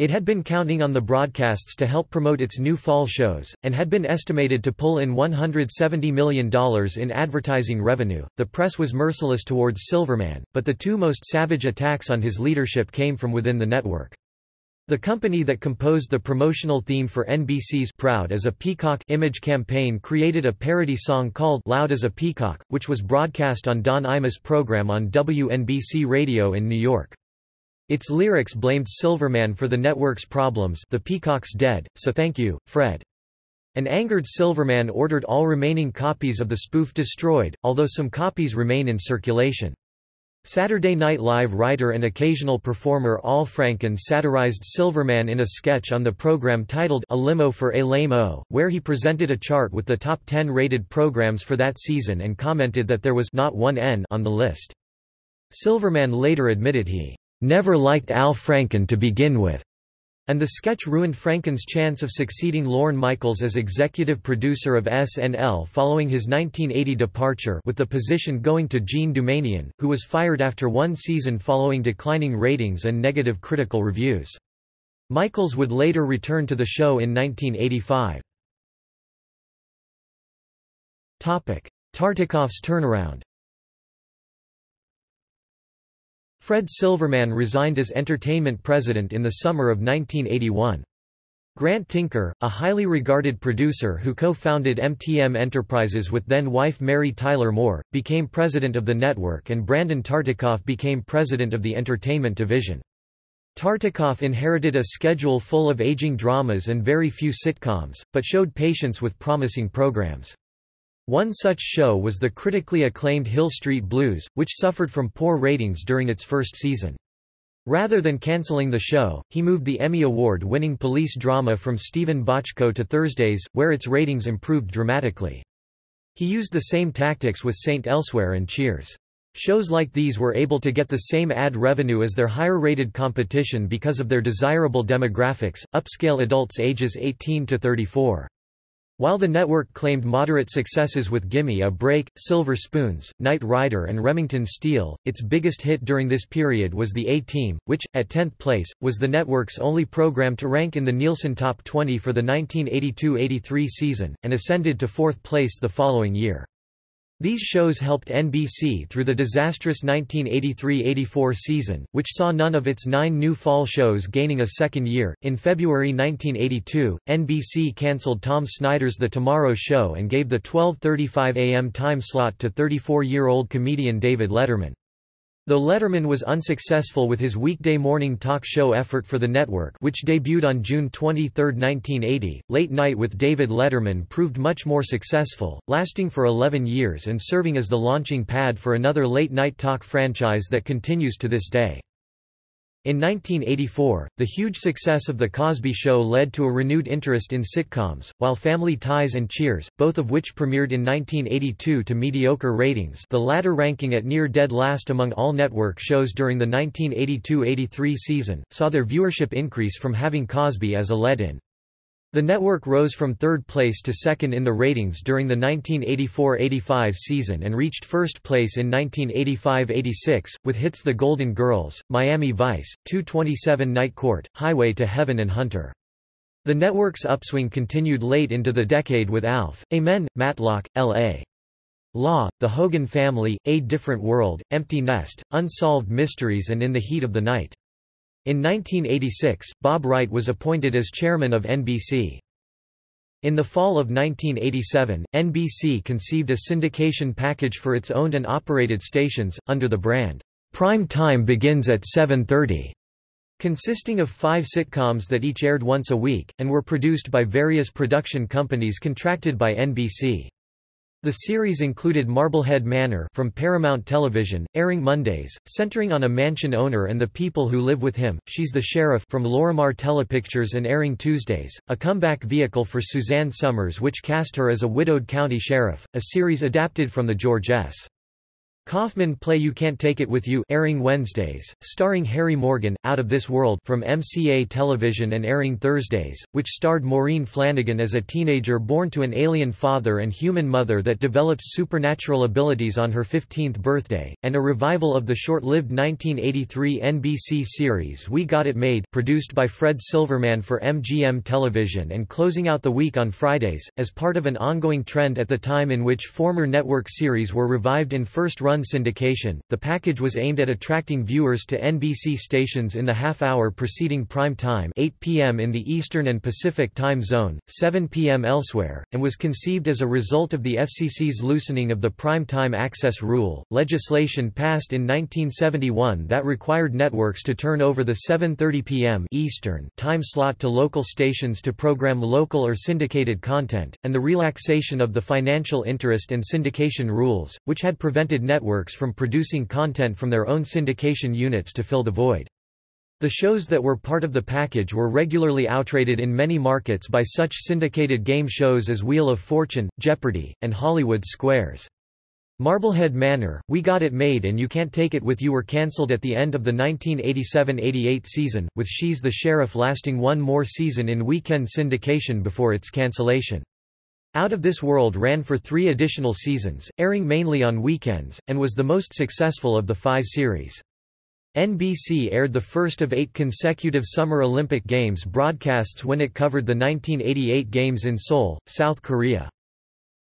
It had been counting on the broadcasts to help promote its new fall shows, and had been estimated to pull in $170 million in advertising revenue. The press was merciless towards Silverman, but the two most savage attacks on his leadership came from within the network. The company that composed the promotional theme for NBC's Proud as a Peacock image campaign created a parody song called Loud as a Peacock, which was broadcast on Don Imus' program on WNBC Radio in New York. Its lyrics blamed Silverman for the network's problems the peacock's dead, so thank you, Fred. An angered Silverman ordered all remaining copies of the spoof destroyed, although some copies remain in circulation. Saturday Night Live writer and occasional performer Al Franken satirized Silverman in a sketch on the program titled A Limo for a Lame-O, where he presented a chart with the top 10 rated programs for that season and commented that there was not one N on the list. Silverman later admitted he never liked Al Franken to begin with, and the sketch ruined Franken's chance of succeeding Lorne Michaels as executive producer of SNL following his 1980 departure with the position going to Jean Doumanian, who was fired after one season following declining ratings and negative critical reviews. Michaels would later return to the show in 1985. Tartikoff's turnaround Fred Silverman resigned as entertainment president in the summer of 1981. Grant Tinker, a highly regarded producer who co-founded MTM Enterprises with then-wife Mary Tyler Moore, became president of the network and Brandon Tartikoff became president of the entertainment division. Tartikoff inherited a schedule full of aging dramas and very few sitcoms, but showed patience with promising programs. One such show was the critically acclaimed Hill Street Blues, which suffered from poor ratings during its first season. Rather than cancelling the show, he moved the Emmy Award-winning police drama from Steven Bochco to Thursdays, where its ratings improved dramatically. He used the same tactics with Saint Elsewhere and Cheers. Shows like these were able to get the same ad revenue as their higher-rated competition because of their desirable demographics, upscale adults ages 18 to 34. While the network claimed moderate successes with Gimme a Break, Silver Spoons, Knight Rider and Remington Steele, its biggest hit during this period was The A-Team, which, at 10th place, was the network's only program to rank in the Nielsen Top 20 for the 1982–83 season, and ascended to fourth place the following year. These shows helped NBC through the disastrous 1983–84 season, which saw none of its nine new fall shows gaining a second year. In February 1982, NBC cancelled Tom Snyder's The Tomorrow Show and gave the 12:35 a.m. time slot to 34-year-old comedian David Letterman. Though Letterman was unsuccessful with his weekday morning talk show effort for the network which debuted on June 23, 1980, Late Night with David Letterman proved much more successful, lasting for 11 years and serving as the launching pad for another late-night talk franchise that continues to this day. In 1984, the huge success of The Cosby Show led to a renewed interest in sitcoms, while Family Ties and Cheers, both of which premiered in 1982 to mediocre ratings the latter ranking at near dead last among all network shows during the 1982–83 season, saw their viewership increase from having Cosby as a lead-in. The network rose from third place to second in the ratings during the 1984–85 season and reached first place in 1985–86, with hits The Golden Girls, Miami Vice, 227 Night Court, Highway to Heaven and Hunter. The network's upswing continued late into the decade with Alf, Amen, Matlock, L.A. Law, The Hogan Family, A Different World, Empty Nest, Unsolved Mysteries and In the Heat of the Night. In 1986, Bob Wright was appointed as chairman of NBC. In the fall of 1987, NBC conceived a syndication package for its owned and operated stations, under the brand, Prime Time Begins at 7.30, consisting of five sitcoms that each aired once a week, and were produced by various production companies contracted by NBC. The series included Marblehead Manor from Paramount Television, airing Mondays, centering on a mansion owner and the people who live with him. She's the Sheriff from Lorimar Telepictures and airing Tuesdays, a comeback vehicle for Suzanne Somers which cast her as a widowed county sheriff, a series adapted from the George S. Kaufman play You Can't Take It With You airing Wednesdays, starring Harry Morgan, Out of This World from MCA Television and airing Thursdays, which starred Maureen Flannigan as a teenager born to an alien father and human mother that develops supernatural abilities on her 15th birthday, and a revival of the short-lived 1983 NBC series We Got It Made produced by Fred Silverman for MGM Television and closing out the week on Fridays, as part of an ongoing trend at the time in which former network series were revived in first-run syndication. The package was aimed at attracting viewers to NBC stations in the half hour preceding prime time, 8 p.m. in the Eastern and Pacific time zone, 7 p.m. elsewhere, and was conceived as a result of the FCC's loosening of the prime time access rule. Legislation passed in 1971 that required networks to turn over the 7:30 p.m. Eastern time slot to local stations to program local or syndicated content, and the relaxation of the financial interest and syndication rules, which had prevented networks networks from producing content from their own syndication units to fill the void. The shows that were part of the package were regularly outrated in many markets by such syndicated game shows as Wheel of Fortune, Jeopardy! and Hollywood Squares. Marblehead Manor, We Got It Made and You Can't Take It With You were cancelled at the end of the 1987–88 season, with She's the Sheriff lasting one more season in weekend syndication before its cancellation. Out of This World ran for three additional seasons, airing mainly on weekends, and was the most successful of the five series. NBC aired the first of eight consecutive Summer Olympic Games broadcasts when it covered the 1988 Games in Seoul, South Korea.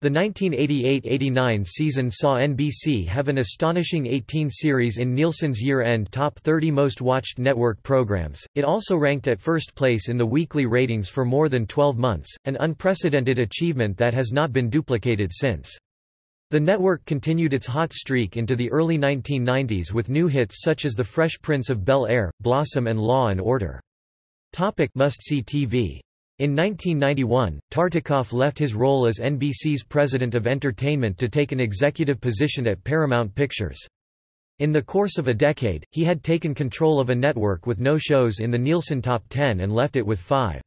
The 1988–89 season saw NBC have an astonishing 18 series in Nielsen's year-end top 30 most watched network programs. It also ranked at first place in the weekly ratings for more than 12 months, an unprecedented achievement that has not been duplicated since. The network continued its hot streak into the early 1990s with new hits such as The Fresh Prince of Bel-Air, Blossom and Law and Order. Topic must-see TV in 1991, Tartikoff left his role as NBC's president of entertainment to take an executive position at Paramount Pictures. In the course of a decade, he had taken control of a network with no shows in the Nielsen Top 10 and left it with five.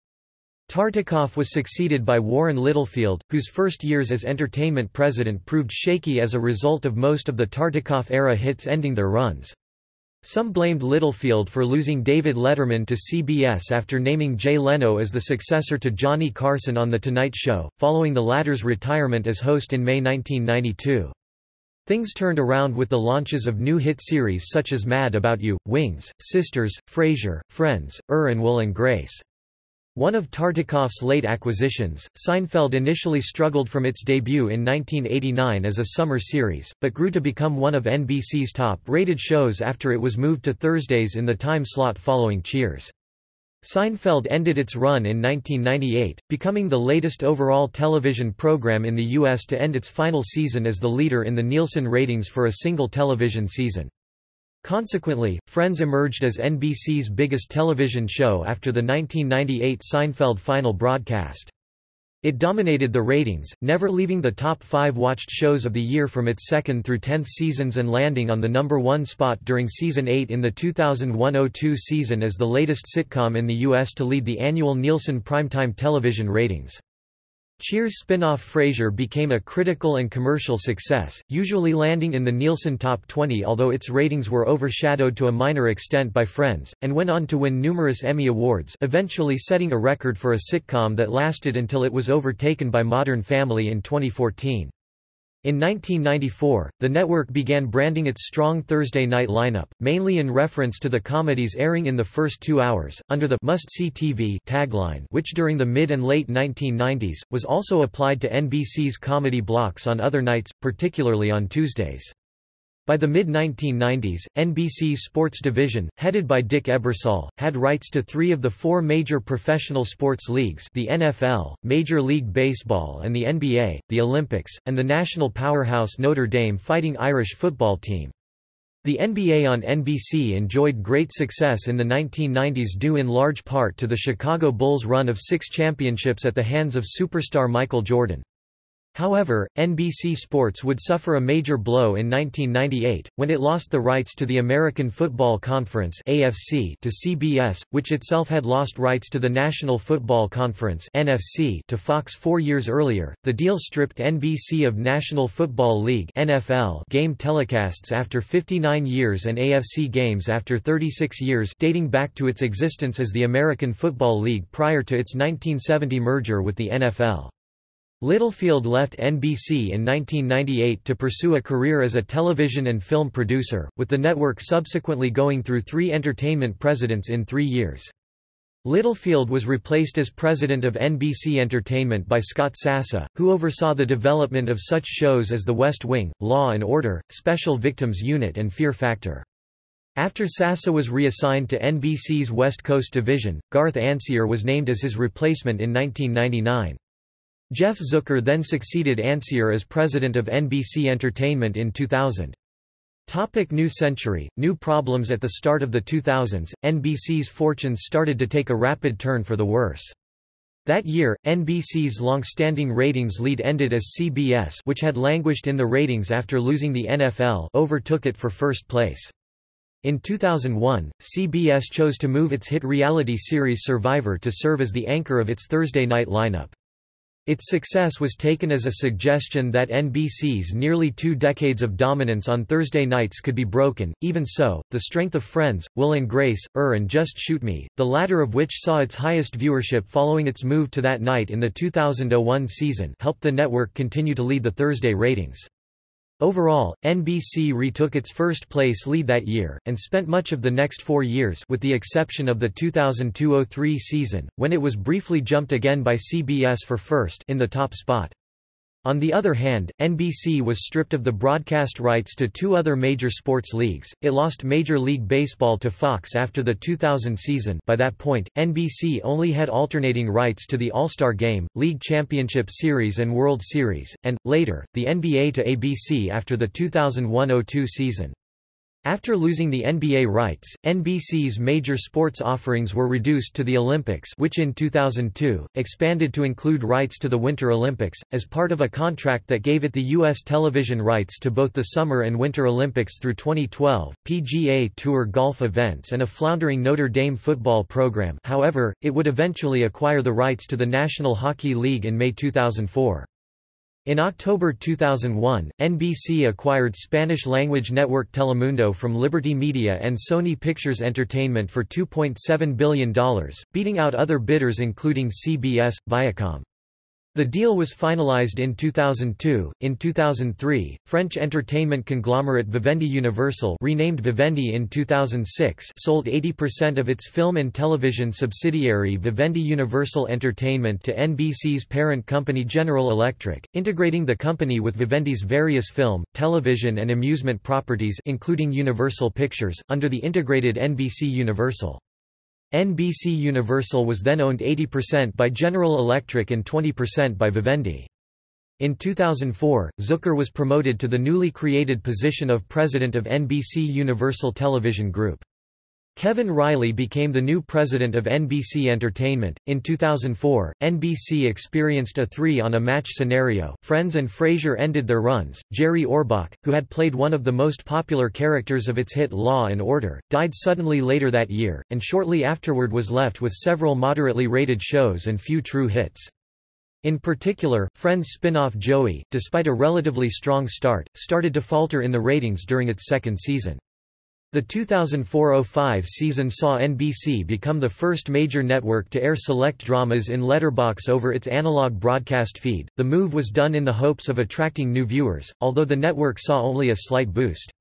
Tartikoff was succeeded by Warren Littlefield, whose first years as entertainment president proved shaky as a result of most of the Tartikoff-era hits ending their runs. Some blamed Littlefield for losing David Letterman to CBS after naming Jay Leno as the successor to Johnny Carson on The Tonight Show, following the latter's retirement as host in May 1992. Things turned around with the launches of new hit series such as Mad About You, Wings, Sisters, Frasier, Friends, Ur and Will and Grace. One of Tartikoff's late acquisitions, Seinfeld initially struggled from its debut in 1989 as a summer series, but grew to become one of NBC's top-rated shows after it was moved to Thursdays in the time slot following Cheers. Seinfeld ended its run in 1998, becoming the latest overall television program in the U.S. to end its final season as the leader in the Nielsen ratings for a single television season. Consequently, Friends emerged as NBC's biggest television show after the 1998 Seinfeld final broadcast. It dominated the ratings, never leaving the top five watched shows of the year from its second through tenth seasons and landing on the number one spot during season 8 in the 2001–02 season as the latest sitcom in the U.S. to lead the annual Nielsen primetime television ratings. Cheers spin-off Frasier became a critical and commercial success, usually landing in the Nielsen Top 20 although its ratings were overshadowed to a minor extent by Friends, and went on to win numerous Emmy Awards eventually setting a record for a sitcom that lasted until it was overtaken by Modern Family in 2014. In 1994, the network began branding its strong Thursday night lineup, mainly in reference to the comedies airing in the first two hours, under the must-see TV tagline which during the mid and late 1990s, was also applied to NBC's comedy blocks on other nights, particularly on Tuesdays. By the mid-1990s, NBC's sports division, headed by Dick Ebersol, had rights to three of the four major professional sports leagues the NFL, Major League Baseball and the NBA, the Olympics, and the national powerhouse Notre Dame Fighting Irish football team. The NBA on NBC enjoyed great success in the 1990s due in large part to the Chicago Bulls' run of six championships at the hands of superstar Michael Jordan. However, NBC Sports would suffer a major blow in 1998, when it lost the rights to the American Football Conference AFC to CBS, which itself had lost rights to the National Football Conference NFC to Fox four years earlier. The deal stripped NBC of National Football League NFL game telecasts after 59 years and AFC games after 36 years dating back to its existence as the American Football League prior to its 1970 merger with the NFL. Littlefield left NBC in 1998 to pursue a career as a television and film producer, with the network subsequently going through three entertainment presidents in three years. Littlefield was replaced as president of NBC Entertainment by Scott Sassa, who oversaw the development of such shows as The West Wing, Law and Order, Special Victims Unit and Fear Factor. After Sassa was reassigned to NBC's West Coast division, Garth Ancier was named as his replacement in 1999. Jeff Zucker then succeeded Ancier as president of NBC Entertainment in 2000. Topic new century, new problems At the start of the 2000s, NBC's fortunes started to take a rapid turn for the worse. That year, NBC's long-standing ratings lead ended as CBS which had languished in the ratings after losing the NFL overtook it for first place. In 2001, CBS chose to move its hit reality series Survivor to serve as the anchor of its Thursday night lineup. Its success was taken as a suggestion that NBC's nearly two decades of dominance on Thursday nights could be broken. Even so, the strength of Friends, Will and Grace, Er and Just Shoot Me, the latter of which saw its highest viewership following its move to that night in the 2001 season, helped the network continue to lead the Thursday ratings. Overall, NBC retook its first place lead that year, and spent much of the next four years with the exception of the 2002–03 season, when it was briefly jumped again by CBS for first in the top spot. On the other hand, NBC was stripped of the broadcast rights to two other major sports leagues. It lost Major League Baseball to Fox after the 2000 season. By that point, NBC only had alternating rights to the All-Star Game, League Championship Series and World Series, and later, the NBA to ABC after the 2001-02 season. After losing the NBA rights, NBC's major sports offerings were reduced to the Olympics which in 2002, expanded to include rights to the Winter Olympics, as part of a contract that gave it the U.S. television rights to both the Summer and Winter Olympics through 2012, PGA Tour golf events and a floundering Notre Dame football program however, it would eventually acquire the rights to the National Hockey League in May 2004. In October 2001, NBC acquired Spanish-language network Telemundo from Liberty Media and Sony Pictures Entertainment for $2.7 billion, beating out other bidders including CBS, Viacom. The deal was finalized in 2002. In 2003, French entertainment conglomerate Vivendi Universal, renamed Vivendi in 2006, sold 80% of its film and television subsidiary Vivendi Universal Entertainment to NBC's parent company General Electric, integrating the company with Vivendi's various film, television and amusement properties including Universal Pictures under the integrated NBC Universal. NBC Universal was then owned 80% by General Electric and 20% by Vivendi. In 2004, Zucker was promoted to the newly created position of president of NBC Universal Television Group. Kevin Reilly became the new president of NBC Entertainment. In 2004, NBC experienced a three on a match scenario. Friends and Frasier ended their runs. Jerry Orbach, who had played one of the most popular characters of its hit Law and Order, died suddenly later that year, and shortly afterward was left with several moderately rated shows and few true hits. In particular, Friends spin-off Joey, despite a relatively strong start, started to falter in the ratings during its second season. The 2004–05 season saw NBC become the first major network to air select dramas in letterbox over its analog broadcast feed. The move was done in the hopes of attracting new viewers, although the network saw only a slight boost.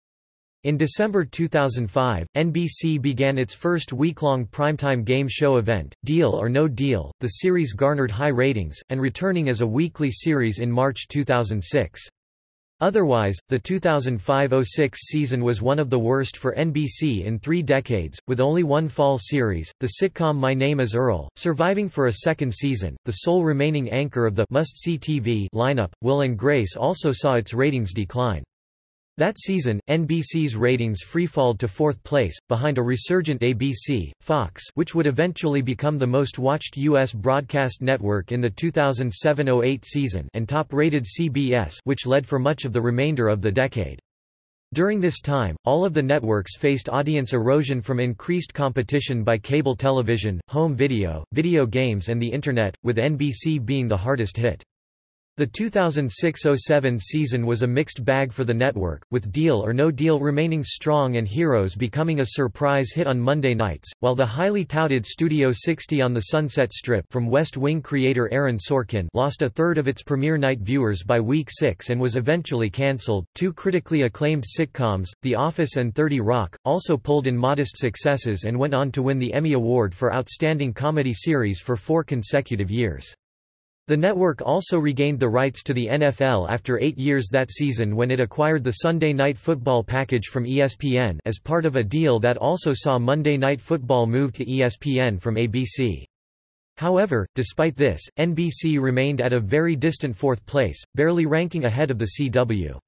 In December 2005, NBC began its first week-long primetime game show event, Deal or No Deal. The series garnered high ratings, and returning as a weekly series in March 2006. Otherwise, the 2005–06 season was one of the worst for NBC in three decades, with only one fall series, the sitcom My Name is Earl, surviving for a second season. The sole remaining anchor of the must-see TV lineup, Will and Grace also saw its ratings decline. That season, NBC's ratings freefalled to fourth place, behind a resurgent ABC, Fox which would eventually become the most watched U.S. broadcast network in the 2007–08 season and top-rated CBS which led for much of the remainder of the decade. During this time, all of the networks faced audience erosion from increased competition by cable television, home video, video games and the Internet, with NBC being the hardest hit. The 2006–07 season was a mixed bag for the network, with Deal or No Deal remaining strong and Heroes becoming a surprise hit on Monday nights, while the highly touted Studio 60 on the Sunset Strip from West Wing creator Aaron Sorkin lost a third of its premiere night viewers by week 6 and was eventually cancelled. Two critically acclaimed sitcoms, The Office and 30 Rock, also pulled in modest successes and went on to win the Emmy Award for Outstanding Comedy Series for four consecutive years. The network also regained the rights to the NFL after eight years that season when it acquired the Sunday Night Football package from ESPN as part of a deal that also saw Monday Night Football move to ESPN from ABC. However, despite this, NBC remained at a very distant fourth place, barely ranking ahead of the CW.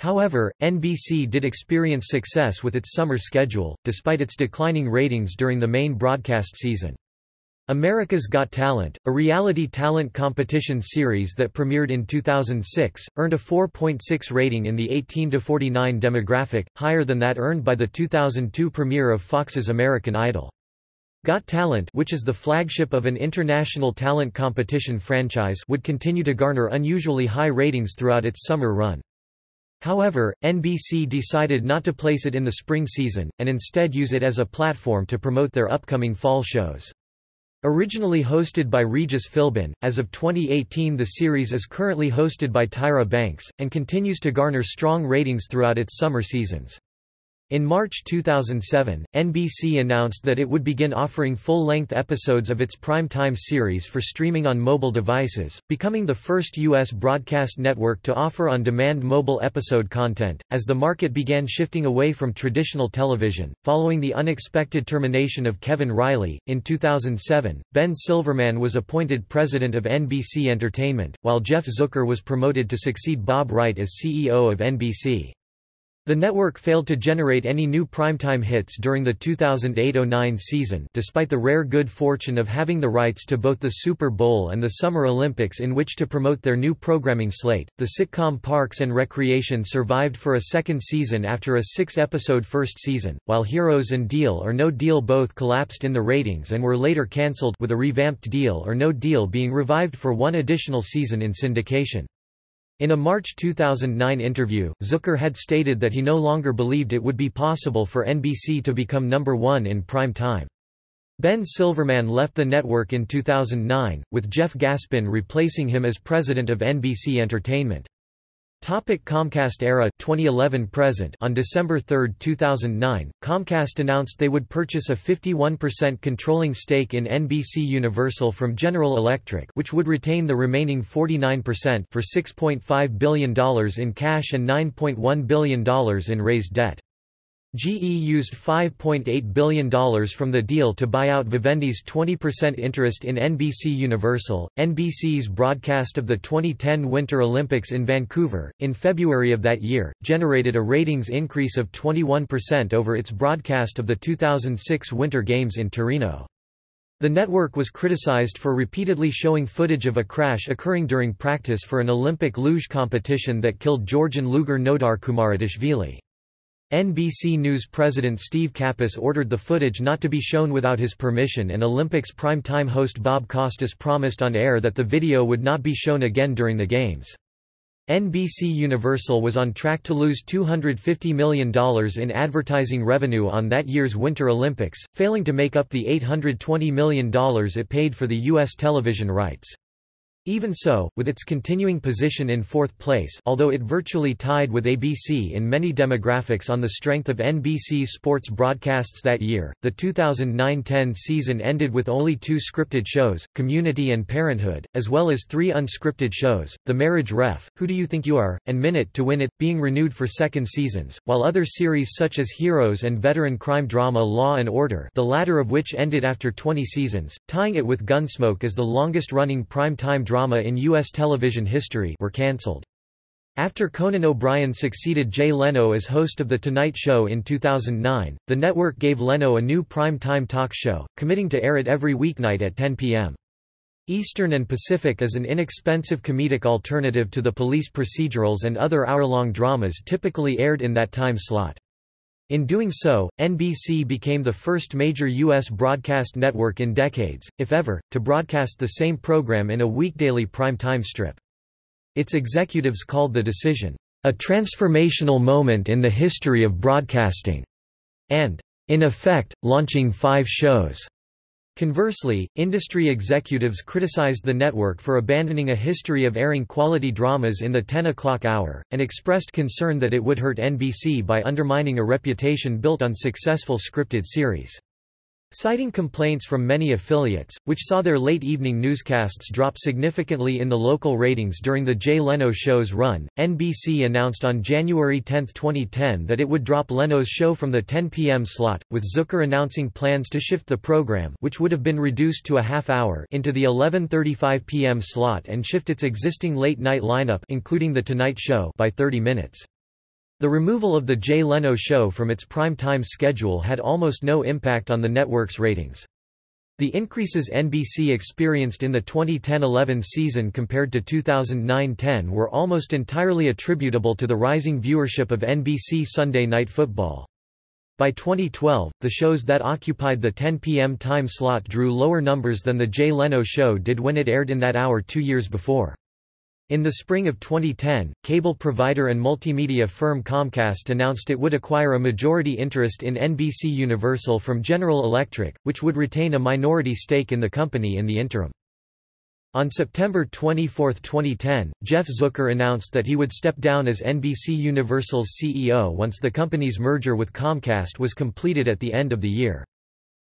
However, NBC did experience success with its summer schedule, despite its declining ratings during the main broadcast season. America's Got Talent, a reality talent competition series that premiered in 2006, earned a 4.6 rating in the 18–49 demographic, higher than that earned by the 2002 premiere of Fox's American Idol. Got Talent which is the flagship of an international talent competition franchise would continue to garner unusually high ratings throughout its summer run. However, NBC decided not to place it in the spring season, and instead use it as a platform to promote their upcoming fall shows. Originally hosted by Regis Philbin, as of 2018 the series is currently hosted by Tyra Banks, and continues to garner strong ratings throughout its summer seasons. In March 2007, NBC announced that it would begin offering full-length episodes of its prime-time series for streaming on mobile devices, becoming the first U.S. broadcast network to offer on-demand mobile episode content, as the market began shifting away from traditional television. Following the unexpected termination of Kevin Reilly, in 2007, Ben Silverman was appointed president of NBC Entertainment, while Jeff Zucker was promoted to succeed Bob Wright as CEO of NBC. The network failed to generate any new primetime hits during the 2008–09 season despite the rare good fortune of having the rights to both the Super Bowl and the Summer Olympics in which to promote their new programming slate. The sitcom Parks and Recreation survived for a second season after a six-episode first season, while Heroes and Deal or No Deal both collapsed in the ratings and were later cancelled with a revamped Deal or No Deal being revived for one additional season in syndication. In a March 2009 interview, Zucker had stated that he no longer believed it would be possible for NBC to become number one in prime time. Ben Silverman left the network in 2009, with Jeff Gaspin replacing him as president of NBC Entertainment. Topic Comcast era 2011 present On December 3, 2009, Comcast announced they would purchase a 51% controlling stake in NBC Universal from General Electric which would retain the remaining 49% for $6.5 billion in cash and $9.1 billion in raised debt. GE used $5.8 billion from the deal to buy out Vivendi's 20% interest in NBC Universal. NBC's broadcast of the 2010 Winter Olympics in Vancouver, in February of that year, generated a ratings increase of 21% over its broadcast of the 2006 Winter Games in Torino. The network was criticized for repeatedly showing footage of a crash occurring during practice for an Olympic luge competition that killed Georgian luger Nodar Kumaritashvili. NBC News president Steve Capus ordered the footage not to be shown without his permission and Olympics prime-time host Bob Costas promised on air that the video would not be shown again during the Games. NBC Universal was on track to lose $250 million in advertising revenue on that year's Winter Olympics, failing to make up the $820 million it paid for the U.S. television rights. Even so, with its continuing position in fourth place although it virtually tied with ABC in many demographics on the strength of NBC's sports broadcasts that year, the 2009–10 season ended with only two scripted shows, Community and Parenthood, as well as three unscripted shows, The Marriage Ref, Who Do You Think You Are, and Minute to Win It, being renewed for second seasons, while other series such as Heroes and veteran crime drama Law and Order the latter of which ended after 20 seasons, tying it with Gunsmoke as the longest-running prime-time drama drama in U.S. television history were cancelled. After Conan O'Brien succeeded Jay Leno as host of The Tonight Show in 2009, the network gave Leno a new prime-time talk show, committing to air it every weeknight at 10 p.m. Eastern and Pacific is an inexpensive comedic alternative to the police procedurals and other hour-long dramas typically aired in that time slot. In doing so, NBC became the first major U.S. broadcast network in decades, if ever, to broadcast the same program in a weekdaily prime-time strip. Its executives called the decision, "...a transformational moment in the history of broadcasting," and, in effect, launching five shows. Conversely, industry executives criticized the network for abandoning a history of airing quality dramas in the 10 o'clock hour, and expressed concern that it would hurt NBC by undermining a reputation built on successful scripted series. Citing complaints from many affiliates, which saw their late-evening newscasts drop significantly in the local ratings during the Jay Leno show's run, NBC announced on January 10, 2010 that it would drop Leno's show from the 10 p.m. slot, with Zucker announcing plans to shift the program which would have been reduced to a half hour into the 11.35 p.m. slot and shift its existing late-night lineup including The Tonight Show by 30 minutes. The removal of The Jay Leno Show from its prime time schedule had almost no impact on the network's ratings. The increases NBC experienced in the 2010–11 season compared to 2009–10 were almost entirely attributable to the rising viewership of NBC Sunday Night Football. By 2012, the shows that occupied the 10 p.m. time slot drew lower numbers than The Jay Leno Show did when it aired in that hour two years before. In the spring of 2010, cable provider and multimedia firm Comcast announced it would acquire a majority interest in NBC Universal from General Electric, which would retain a minority stake in the company in the interim. On September 24, 2010, Jeff Zucker announced that he would step down as NBC Universal's CEO once the company's merger with Comcast was completed at the end of the year.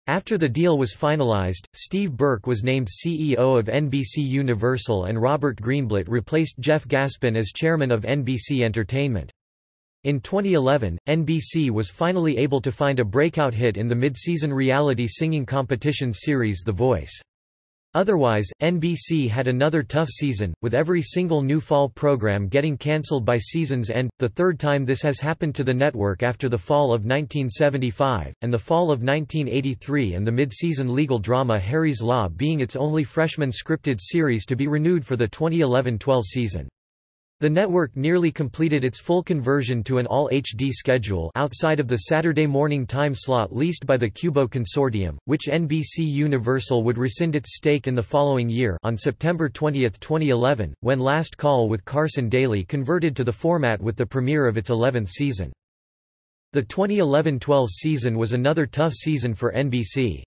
After the deal was finalized, Steve Burke was named CEO of NBC Universal and Robert Greenblatt replaced Jeff Gaspin as chairman of NBC Entertainment. In 2011, NBC was finally able to find a breakout hit in the mid-season reality singing competition series The Voice. Otherwise, NBC had another tough season, with every single new fall program getting cancelled by season's end, the third time this has happened to the network after the fall of 1975, and the fall of 1983 and the mid-season legal drama Harry's Law being its only freshman scripted series to be renewed for the 2011-12 season. The network nearly completed its full conversion to an all-HD schedule outside of the Saturday morning time slot leased by the Qubo Consortium, which NBC Universal would rescind its stake in the following year on September 20, 2011, when Last Call with Carson Daly converted to the format with the premiere of its 11th season. The 2011-12 season was another tough season for NBC.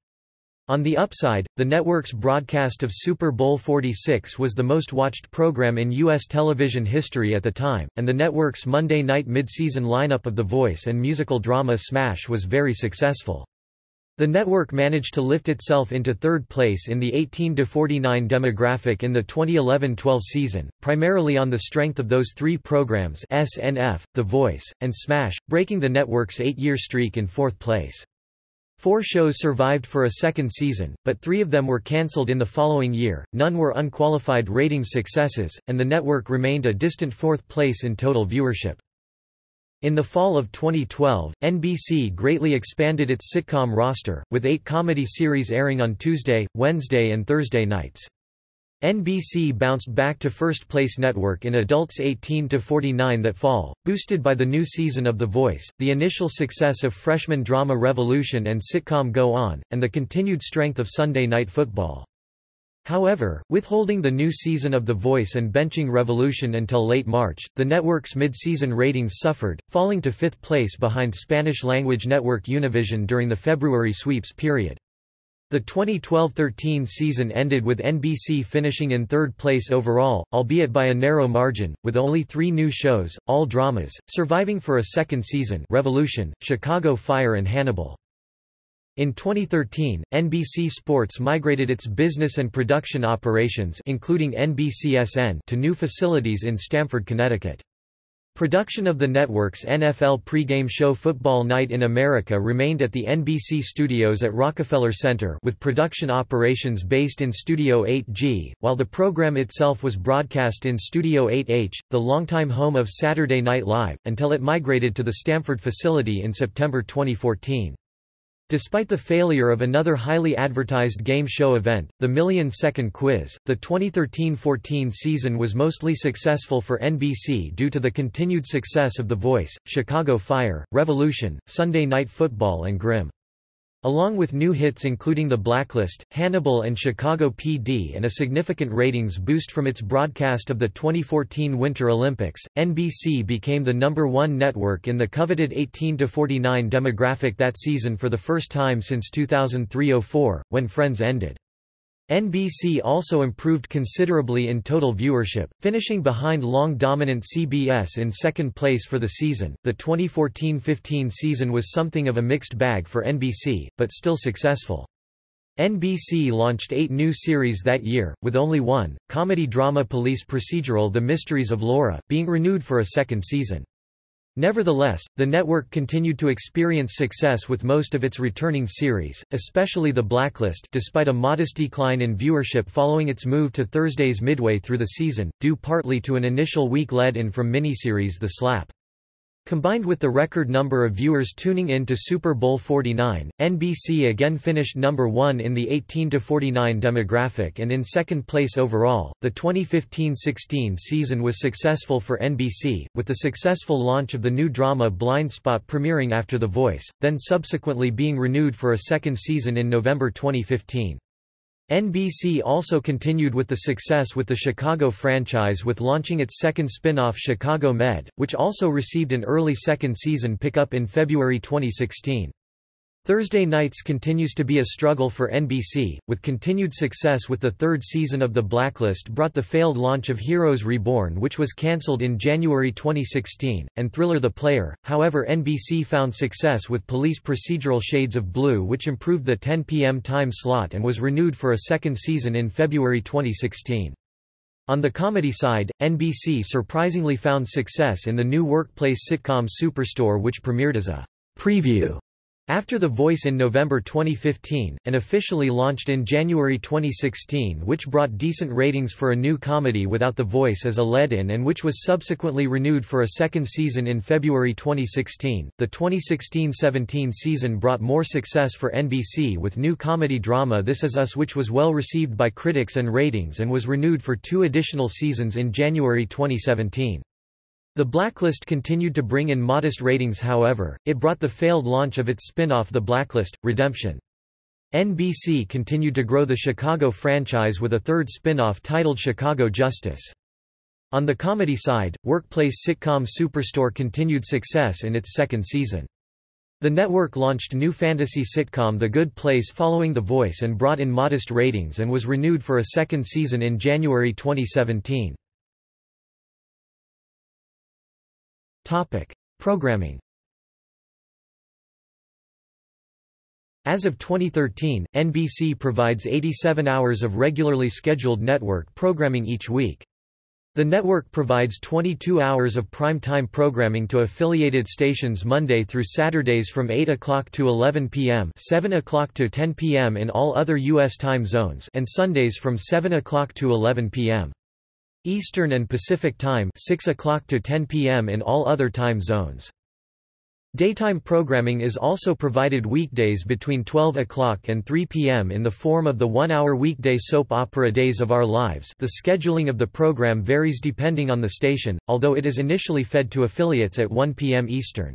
On the upside, the network's broadcast of Super Bowl 46 was the most watched program in U.S. television history at the time, and the network's Monday night mid-season lineup of The Voice and musical drama Smash was very successful. The network managed to lift itself into third place in the 18–49 demographic in the 2011–12 season, primarily on the strength of those three programs SNF, The Voice, and Smash, breaking the network's eight-year streak in fourth place. Four shows survived for a second season, but three of them were cancelled in the following year, none were unqualified ratings successes, and the network remained a distant fourth place in total viewership. In the fall of 2012, NBC greatly expanded its sitcom roster, with eight comedy series airing on Tuesday, Wednesday and Thursday nights. NBC bounced back to first-place network in adults 18 to 49 that fall, boosted by the new season of The Voice, the initial success of freshman drama Revolution and sitcom Go On, and the continued strength of Sunday Night Football. However, withholding the new season of The Voice and benching Revolution until late March, the network's mid-season ratings suffered, falling to fifth place behind Spanish-language network Univision during the February sweeps period. The 2012–13 season ended with NBC finishing in third place overall, albeit by a narrow margin, with only three new shows, all dramas, surviving for a second season Revolution, Chicago Fire and Hannibal. In 2013, NBC Sports migrated its business and production operations including NBCSN to new facilities in Stamford, Connecticut. Production of the network's NFL pregame show Football Night in America remained at the NBC studios at Rockefeller Center with production operations based in Studio 8G, while the program itself was broadcast in Studio 8H, the longtime home of Saturday Night Live, until it migrated to the Stamford facility in September 2014. Despite the failure of another highly advertised game show event, the Million Second Quiz, the 2013–14 season was mostly successful for NBC due to the continued success of The Voice, Chicago Fire, Revolution, Sunday Night Football and Grimm. Along with new hits including The Blacklist, Hannibal and Chicago PD and a significant ratings boost from its broadcast of the 2014 Winter Olympics, NBC became the number one network in the coveted 18–49 demographic that season for the first time since 2003–04, when Friends ended. NBC also improved considerably in total viewership, finishing behind long dominant CBS in second place for the season. The 2014-15 season was something of a mixed bag for NBC, but still successful. NBC launched eight new series that year, with only one, comedy-drama police procedural The Mysteries of Laura, being renewed for a second season. Nevertheless, the network continued to experience success with most of its returning series, especially The Blacklist despite a modest decline in viewership following its move to Thursdays midway through the season, due partly to an initial week lead-in from miniseries The Slap. Combined with the record number of viewers tuning in to Super Bowl 49, NBC again finished number 1 in the 18 to 49 demographic and in second place overall. The 2015-16 season was successful for NBC, with the successful launch of the new drama Blind Spot premiering after The Voice, then subsequently being renewed for a second season in November 2015. NBC also continued with the success with the Chicago franchise with launching its second spin-off Chicago Med, which also received an early second season pickup in February 2016. Thursday nights continues to be a struggle for NBC, with continued success with the third season of The Blacklist brought the failed launch of Heroes Reborn which was cancelled in January 2016, and Thriller The Player, however NBC found success with police procedural Shades of Blue which improved the 10 p.m. time slot and was renewed for a second season in February 2016. On the comedy side, NBC surprisingly found success in the new workplace sitcom Superstore which premiered as a preview after The Voice in November 2015, and officially launched in January 2016 which brought decent ratings for a new comedy without The Voice as a lead-in and which was subsequently renewed for a second season in February 2016, the 2016-17 season brought more success for NBC with new comedy drama This Is Us which was well received by critics and ratings and was renewed for two additional seasons in January 2017. The Blacklist continued to bring in modest ratings however, it brought the failed launch of its spin-off The Blacklist, Redemption. NBC continued to grow the Chicago franchise with a third spin-off titled Chicago Justice. On the comedy side, workplace sitcom Superstore continued success in its second season. The network launched new fantasy sitcom The Good Place following The Voice and brought in modest ratings and was renewed for a second season in January 2017. Topic: Programming. As of 2013, NBC provides 87 hours of regularly scheduled network programming each week. The network provides 22 hours of prime-time programming to affiliated stations Monday through Saturdays from 8 o'clock to 11 p.m. 7 o'clock to 10 p.m. in all other U.S. time zones and Sundays from 7 o'clock to 11 p.m. Eastern and Pacific Time 6 o'clock to 10 p.m. in all other time zones. Daytime programming is also provided weekdays between 12 o'clock and 3 p.m. in the form of the one-hour weekday soap opera Days of Our Lives the scheduling of the program varies depending on the station, although it is initially fed to affiliates at 1 p.m. Eastern.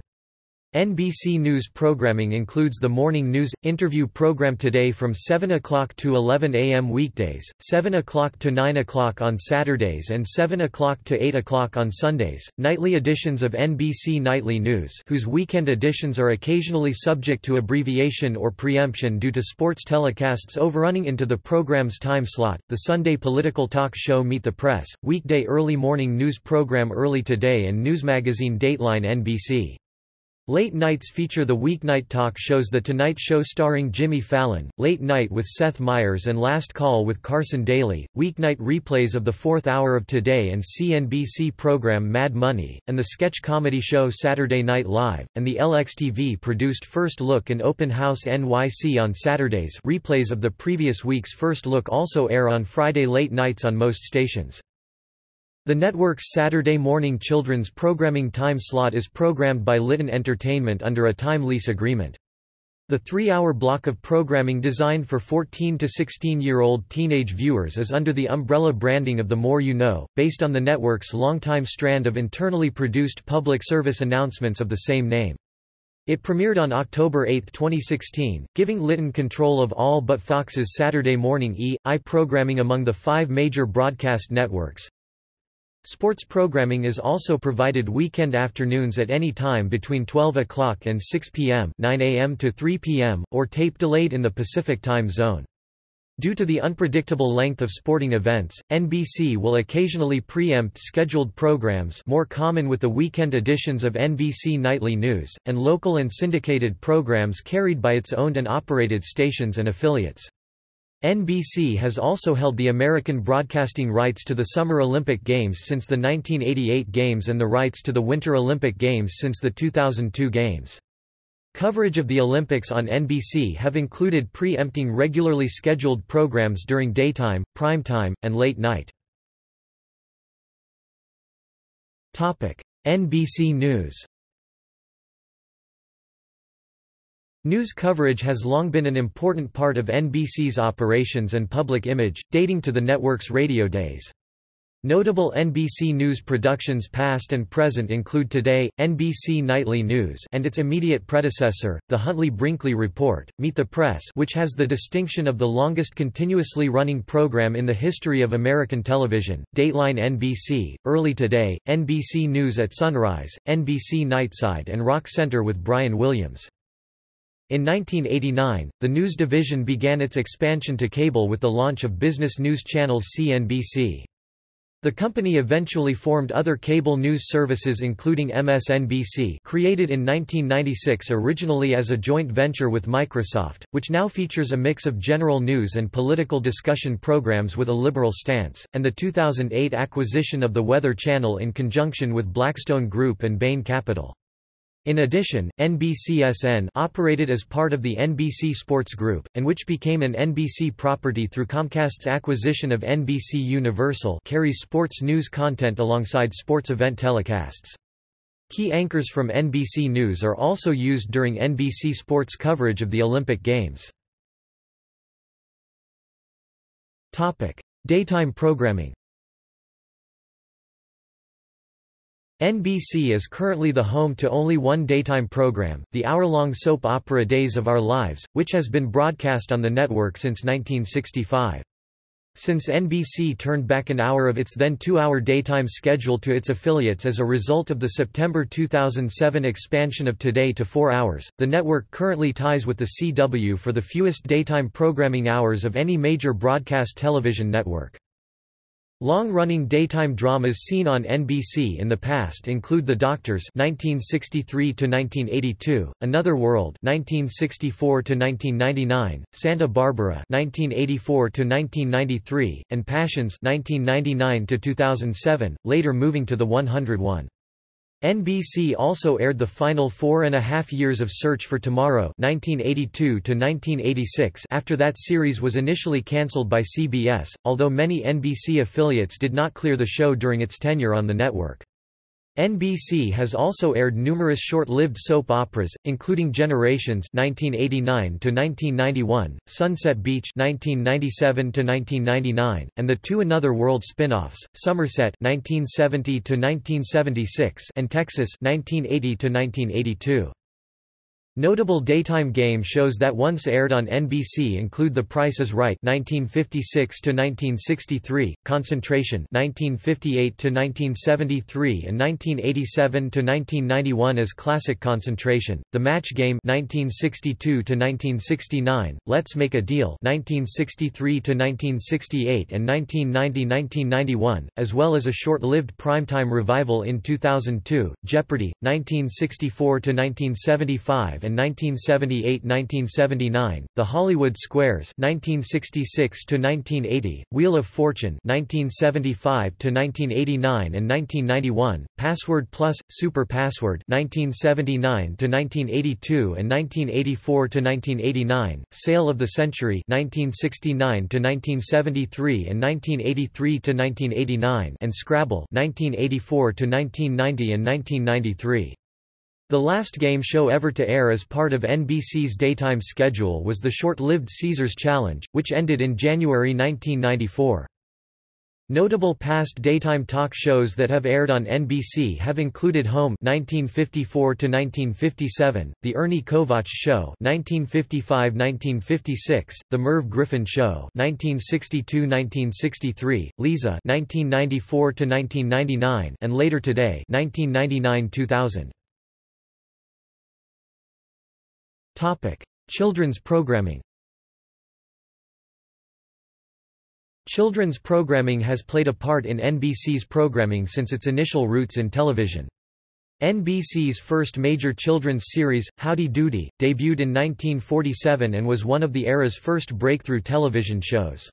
NBC News programming includes the morning news, interview program Today from 7 o'clock to 11 a.m. weekdays, 7 o'clock to 9 o'clock on Saturdays and 7 o'clock to 8 o'clock on Sundays, nightly editions of NBC Nightly News whose weekend editions are occasionally subject to abbreviation or preemption due to sports telecasts overrunning into the program's time slot, the Sunday political talk show Meet the Press, weekday early morning news program Early Today and news magazine Dateline NBC. Late nights feature the weeknight talk shows The Tonight Show starring Jimmy Fallon, Late Night with Seth Meyers and Last Call with Carson Daly, weeknight replays of the fourth hour of Today and CNBC program Mad Money, and the sketch comedy show Saturday Night Live, and the LXTV-produced First Look and Open House NYC on Saturdays replays of the previous week's First Look also air on Friday late nights on most stations. The network's Saturday morning children's programming time slot is programmed by Litton Entertainment under a time lease agreement. The three-hour block of programming designed for 14 to 16-year-old teenage viewers is under the umbrella branding of The More You Know, based on the network's longtime strand of internally produced public service announcements of the same name. It premiered on October 8, 2016, giving Litton control of all but Fox's Saturday morning E.I. programming among the five major broadcast networks. Sports programming is also provided weekend afternoons at any time between 12 o'clock and 6 p.m. 9 a.m. to 3 p.m., or tape delayed in the Pacific time zone. Due to the unpredictable length of sporting events, NBC will occasionally preempt scheduled programs more common with the weekend editions of NBC Nightly News, and local and syndicated programs carried by its owned and operated stations and affiliates. NBC has also held the American broadcasting rights to the Summer Olympic Games since the 1988 Games and the rights to the Winter Olympic Games since the 2002 Games. Coverage of the Olympics on NBC have included pre-empting regularly scheduled programs during daytime, prime time, and late night. NBC News News coverage has long been an important part of NBC's operations and public image, dating to the network's radio days. Notable NBC News productions past and present include Today, NBC Nightly News and its immediate predecessor, The Huntley-Brinkley Report, Meet the Press which has the distinction of the longest continuously running program in the history of American television, Dateline NBC, Early Today, NBC News at Sunrise, NBC Nightside and Rock Center with Brian Williams. In 1989, the news division began its expansion to cable with the launch of business news channel CNBC. The company eventually formed other cable news services including MSNBC created in 1996 originally as a joint venture with Microsoft, which now features a mix of general news and political discussion programs with a liberal stance, and the 2008 acquisition of the Weather Channel in conjunction with Blackstone Group and Bain Capital. In addition, NBCSN operated as part of the NBC Sports Group, and which became an NBC property through Comcast's acquisition of NBC Universal carries sports news content alongside sports event telecasts. Key anchors from NBC News are also used during NBC Sports coverage of the Olympic Games. Daytime programming NBC is currently the home to only one daytime program, the hour-long soap opera Days of Our Lives, which has been broadcast on the network since 1965. Since NBC turned back an hour of its then two-hour daytime schedule to its affiliates as a result of the September 2007 expansion of Today to four hours, the network currently ties with the CW for the fewest daytime programming hours of any major broadcast television network. Long-running daytime dramas seen on NBC in the past include The Doctors (1963–1982), Another World (1964–1999), Santa Barbara (1984–1993), and Passions (1999–2007), later moving to the 101. NBC also aired the final four and a half years of Search for Tomorrow 1982 after that series was initially cancelled by CBS, although many NBC affiliates did not clear the show during its tenure on the network. NBC has also aired numerous short-lived soap operas, including Generations (1989–1991), Sunset Beach (1997–1999), and the two Another World spin-offs, Somerset (1970–1976) and Texas (1980–1982). Notable daytime game shows that once aired on NBC include The Price is Right (1956–1963), Concentration (1958–1973) and 1987–1991 as Classic Concentration, The Match Game (1962–1969), Let's Make a Deal (1963–1968) and 1990–1991, as well as a short-lived primetime revival in 2002, Jeopardy! (1964–1975) and 1978–1979, The Hollywood Squares (1966–1980), Wheel of Fortune (1975–1989 and 1991), Password Plus, Super Password (1979–1982 and 1984–1989), Sale of the Century (1969–1973 and 1983–1989), and Scrabble (1984–1990 and 1993). The last game show ever to air as part of NBC's daytime schedule was the short-lived Caesars Challenge, which ended in January 1994. Notable past daytime talk shows that have aired on NBC have included Home (1954–1957), The Ernie Kovacs Show (1955–1956), The Merv Griffin Show (1962–1963), Leeza (1994–1999), and Later Today (1999–2000). Topic: Children's programming. Children's programming has played a part in NBC's programming since its initial roots in television. NBC's first major children's series, Howdy Doody, debuted in 1947 and was one of the era's first breakthrough television shows.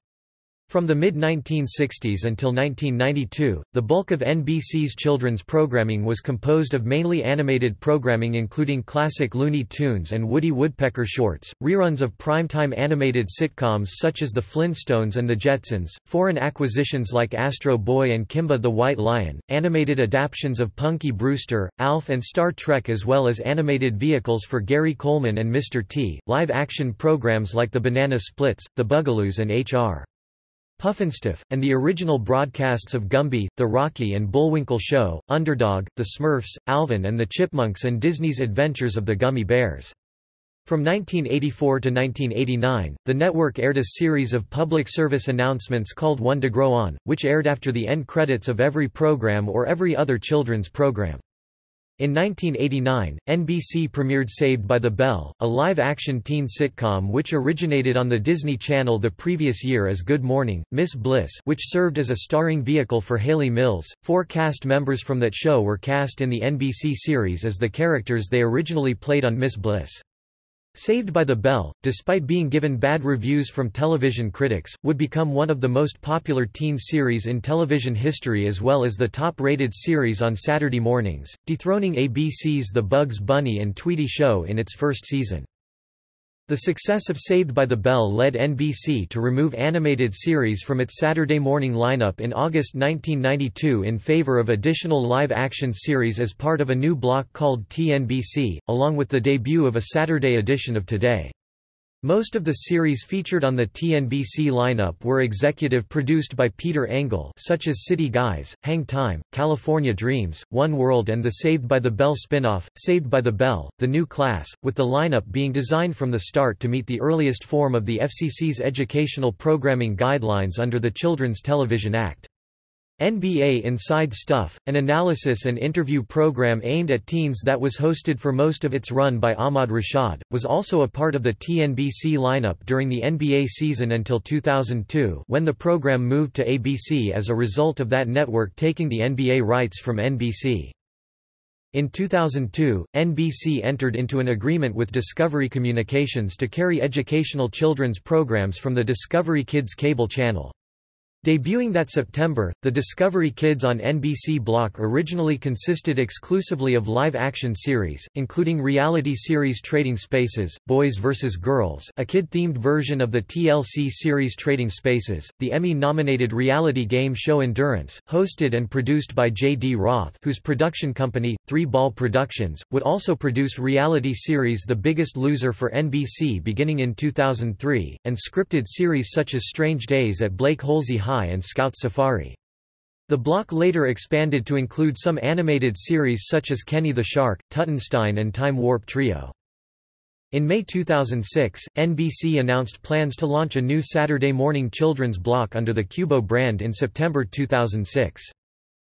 From the mid-1960s until 1992, the bulk of NBC's children's programming was composed of mainly animated programming including classic Looney Tunes and Woody Woodpecker shorts, reruns of primetime animated sitcoms such as The Flintstones and The Jetsons, foreign acquisitions like Astro Boy and Kimba the White Lion, animated adaptations of Punky Brewster, Alf and Star Trek as well as animated vehicles for Gary Coleman and Mr. T, live-action programs like The Banana Splits, The Bugaloos and H.R. Pufnstuf, and the original broadcasts of Gumby, The Rocky and Bullwinkle Show, Underdog, The Smurfs, Alvin and the Chipmunks and Disney's Adventures of the Gummi Bears. From 1984 to 1989, the network aired a series of public service announcements called One to Grow On, which aired after the end credits of every program or every other children's program. In 1989, NBC premiered Saved by the Bell, a live-action teen sitcom which originated on the Disney Channel the previous year as Good Morning, Miss Bliss which served as a starring vehicle for Hayley Mills. Four cast members from that show were cast in the NBC series as the characters they originally played on Miss Bliss. Saved by the Bell, despite being given bad reviews from television critics, would become one of the most popular teen series in television history as well as the top-rated series on Saturday mornings, dethroning ABC's The Bugs Bunny and Tweety Show in its first season. The success of Saved by the Bell led NBC to remove animated series from its Saturday morning lineup in August 1992 in favor of additional live-action series as part of a new block called TNBC, along with the debut of a Saturday edition of Today. Most of the series featured on the TNBC lineup were executive produced by Peter Engel such as City Guys, Hang Time, California Dreams, One World and the Saved by the Bell spin-off, Saved by the Bell, The New Class, with the lineup being designed from the start to meet the earliest form of the FCC's educational programming guidelines under the Children's Television Act. NBA Inside Stuff, an analysis and interview program aimed at teens that was hosted for most of its run by Ahmad Rashad, was also a part of the TNBC lineup during the NBA season until 2002 when the program moved to ABC as a result of that network taking the NBA rights from NBC. In 2002, NBC entered into an agreement with Discovery Communications to carry educational children's programs from the Discovery Kids cable channel. Debuting that September, the Discovery Kids on NBC block originally consisted exclusively of live-action series, including reality series Trading Spaces, Boys vs. Girls a kid-themed version of the TLC series Trading Spaces, the Emmy-nominated reality game show Endurance, hosted and produced by J.D. Roth whose production company, Three Ball Productions, would also produce reality series The Biggest Loser for NBC beginning in 2003, and scripted series such as Strange Days at Blake Holsey High High and Scout Safari. The block later expanded to include some animated series such as Kenny the Shark, Tuttenstein and Time Warp Trio. In May 2006, NBC announced plans to launch a new Saturday morning children's block under the Qubo brand in September 2006.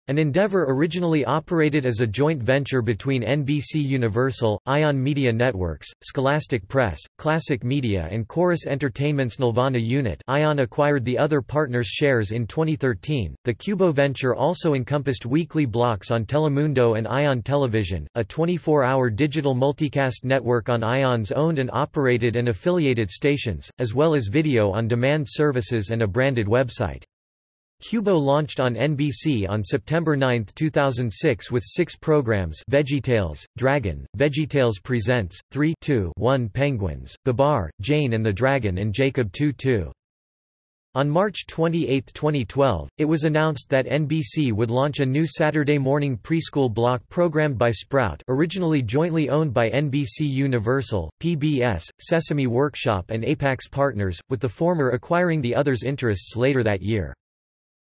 An endeavor originally operated as a joint venture between NBC Universal, Ion Media Networks, Scholastic Press, Classic Media and Chorus Entertainment's Nelvana unit Ion acquired the other partners' shares in 2013. The Qubo venture also encompassed weekly blocks on Telemundo and Ion Television, a 24-hour digital multicast network on Ion's owned and operated and affiliated stations, as well as video-on-demand services and a branded website. Qubo launched on NBC on September 9, 2006 with six programs VeggieTales, Dragon, VeggieTales Presents, 3 2 1 Penguins, Babar, Jane and the Dragon and Jacob 2 2. On March 28, 2012, it was announced that NBC would launch a new Saturday morning preschool block programmed by Sprout originally jointly owned by NBC Universal, PBS, Sesame Workshop and Apax Partners, with the former acquiring the other's interests later that year.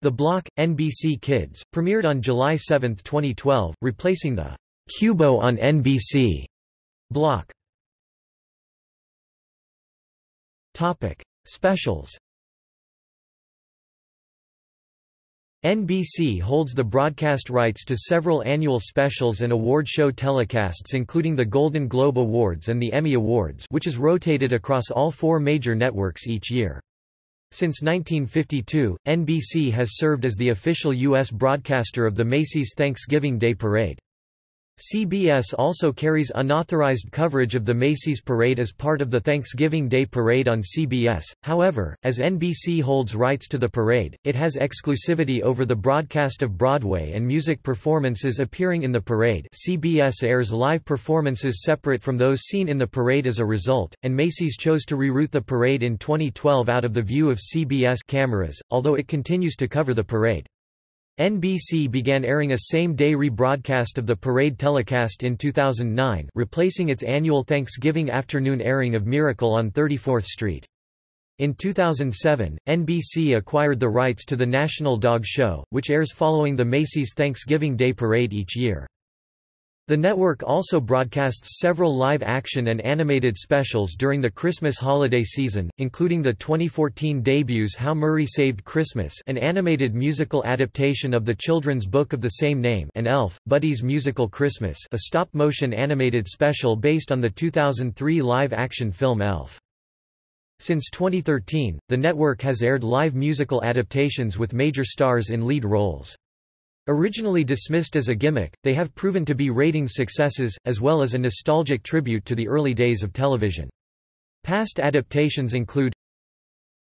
The block, NBC Kids, premiered on July 7, 2012, replacing the Qubo on NBC block. Topic: Specials. NBC holds the broadcast rights to several annual specials and award show telecasts including the Golden Globe Awards and the Emmy Awards which is rotated across all four major networks each year. Since 1952, NBC has served as the official U.S. broadcaster of the Macy's Thanksgiving Day Parade. CBS also carries unauthorized coverage of the Macy's parade as part of the Thanksgiving Day Parade on CBS. However, as NBC holds rights to the parade, it has exclusivity over the broadcast of Broadway and music performances appearing in the parade. CBS airs live performances separate from those seen in the parade as a result, and Macy's chose to reroute the parade in 2012 out of the view of CBS cameras, although it continues to cover the parade. NBC began airing a same-day rebroadcast of the parade telecast in 2009 replacing its annual Thanksgiving afternoon airing of Miracle on 34th Street. In 2007, NBC acquired the rights to the National Dog Show, which airs following the Macy's Thanksgiving Day Parade each year. The network also broadcasts several live-action and animated specials during the Christmas holiday season, including the 2014 debuts How Murray Saved Christmas an animated musical adaptation of the children's book of the same name and Elf, Buddy's Musical Christmas a stop-motion animated special based on the 2003 live-action film Elf. Since 2013, the network has aired live musical adaptations with major stars in lead roles. Originally dismissed as a gimmick, they have proven to be ratings successes, as well as a nostalgic tribute to the early days of television. Past adaptations include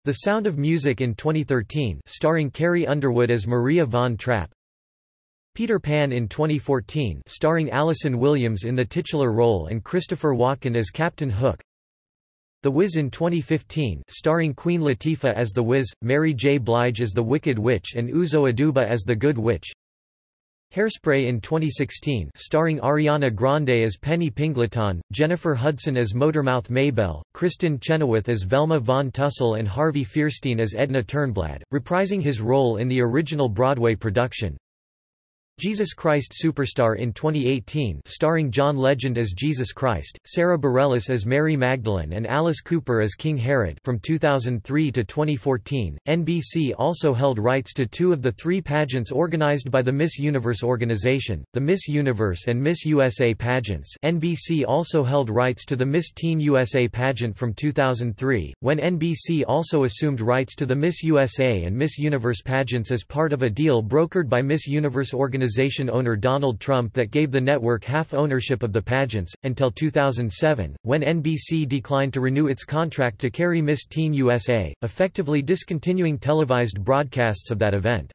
The Sound of Music in 2013 starring Carrie Underwood as Maria von Trapp Peter Pan in 2014 starring Allison Williams in the titular role and Christopher Walken as Captain Hook The Wiz in 2015 starring Queen Latifah as the Wiz, Mary J. Blige as the Wicked Witch and Uzo Aduba as the Good Witch Hairspray in 2016 starring Ariana Grande as Penny Pingleton, Jennifer Hudson as Motormouth Maybelle, Kristin Chenoweth as Velma von Tussle and Harvey Fierstein as Edna Turnblad, reprising his role in the original Broadway production. Jesus Christ Superstar in 2018 starring John Legend as Jesus Christ, Sara Bareilles as Mary Magdalene and Alice Cooper as King Herod from 2003 to 2014. NBC also held rights to two of the three pageants organized by the Miss Universe organization, the Miss Universe and Miss USA pageants. NBC also held rights to the Miss Teen USA pageant from 2003, when NBC also assumed rights to the Miss USA and Miss Universe pageants as part of a deal brokered by Miss Universe organization organization owner Donald Trump that gave the network half ownership of the pageants, until 2007, when NBC declined to renew its contract to carry Miss Teen USA, effectively discontinuing televised broadcasts of that event.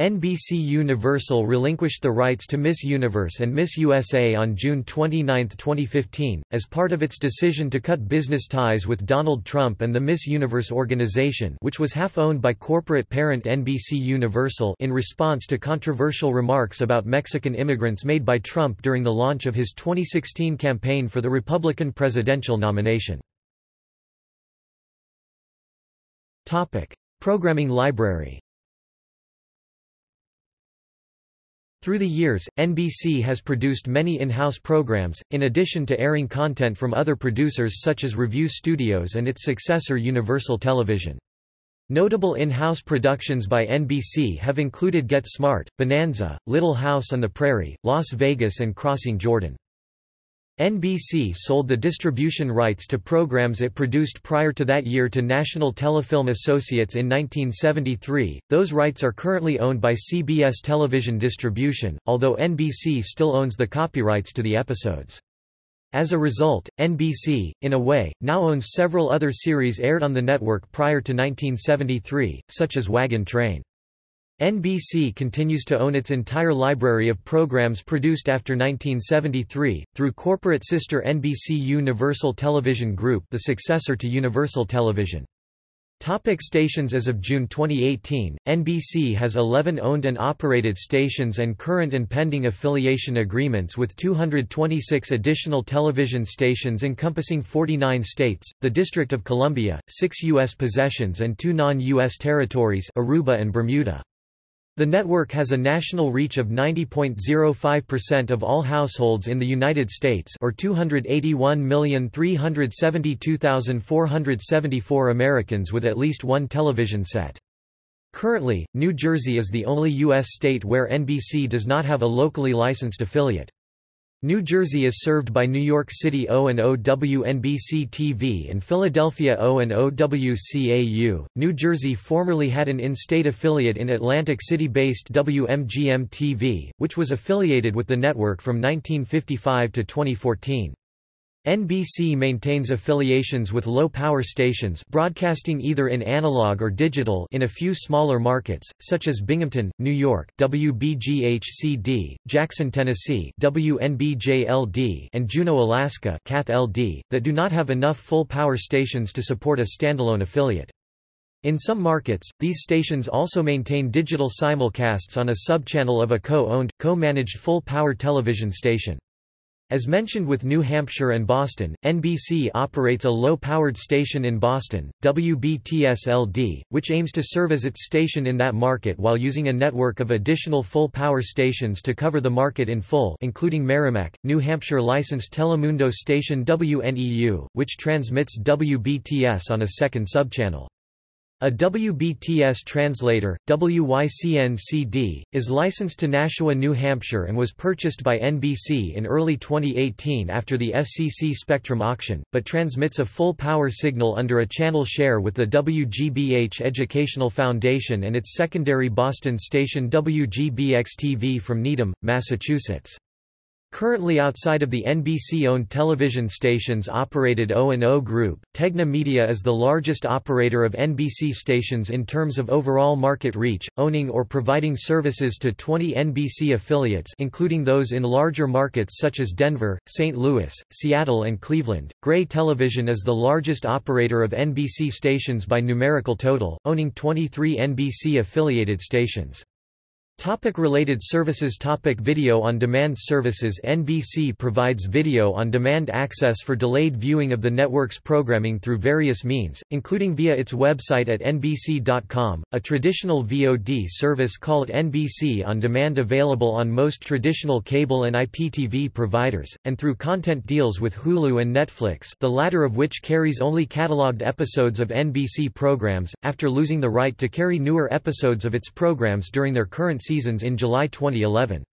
NBC Universal relinquished the rights to Miss Universe and Miss USA on June 29, 2015, as part of its decision to cut business ties with Donald Trump and the Miss Universe organization which was half-owned by corporate parent NBC Universal in response to controversial remarks about Mexican immigrants made by Trump during the launch of his 2016 campaign for the Republican presidential nomination. Programming library Through the years, NBC has produced many in-house programs, in addition to airing content from other producers such as Revue Studios and its successor Universal Television. Notable in-house productions by NBC have included Get Smart, Bonanza, Little House on the Prairie, Las Vegas and Crossing Jordan. NBC sold the distribution rights to programs it produced prior to that year to National Telefilm Associates in 1973. Those rights are currently owned by CBS Television Distribution, although NBC still owns the copyrights to the episodes. As a result, NBC, in a way, now owns several other series aired on the network prior to 1973, such as Wagon Train. NBC continues to own its entire library of programs produced after 1973, through corporate sister NBC Universal Television Group the successor to Universal Television. Topic stations As of June 2018, NBC has 11 owned and operated stations and current and pending affiliation agreements with 226 additional television stations encompassing 49 states, the District of Columbia, 6 U.S. possessions and 2 non-U.S. territories Aruba and Bermuda. The network has a national reach of 90.05% of all households in the United States or 281,372,474 Americans with at least one television set. Currently, New Jersey is the only U.S. state where NBC does not have a locally licensed affiliate. New Jersey is served by New York City O&O WNBC TV and Philadelphia O&O WCAU. New Jersey formerly had an in-state affiliate in Atlantic City-based WMGM TV, which was affiliated with the network from 1955 to 2014. NBC maintains affiliations with low-power stations broadcasting either in analog or digital in a few smaller markets, such as Binghamton, New York, WBGH-CD, Jackson, Tennessee WNBJ-LD and Juneau, Alaska KATH-LD, that do not have enough full-power stations to support a standalone affiliate. In some markets, these stations also maintain digital simulcasts on a subchannel of a co-owned, co-managed full-power television station. As mentioned with New Hampshire and Boston, NBC operates a low-powered station in Boston, WBTS-LD, which aims to serve as its station in that market while using a network of additional full-power stations to cover the market in full including Merrimack, New Hampshire licensed Telemundo station WNEU, which transmits WBTS on a second subchannel. A WBTS translator, WYCN-CD, is licensed to Nashua, New Hampshire and was purchased by NBC in early 2018 after the FCC Spectrum auction, but transmits a full-power signal under a channel share with the WGBH Educational Foundation and its secondary Boston station WGBX-TV from Needham, Massachusetts. Currently outside of the NBC-owned television stations operated O&O Group, Tegna Media is the largest operator of NBC stations in terms of overall market reach, owning or providing services to 20 NBC affiliates including those in larger markets such as Denver, St. Louis, Seattle and Cleveland. Gray Television is the largest operator of NBC stations by numerical total, owning 23 NBC-affiliated stations. Topic related services Topic Video on demand services NBC provides video on demand access for delayed viewing of the network's programming through various means, including via its website at nbc.com, a traditional VOD service called NBC On Demand available on most traditional cable and IPTV providers, and through content deals with Hulu and Netflix the latter of which carries only catalogued episodes of NBC programs, after losing the right to carry newer episodes of its programs during their current seasons in July 2011.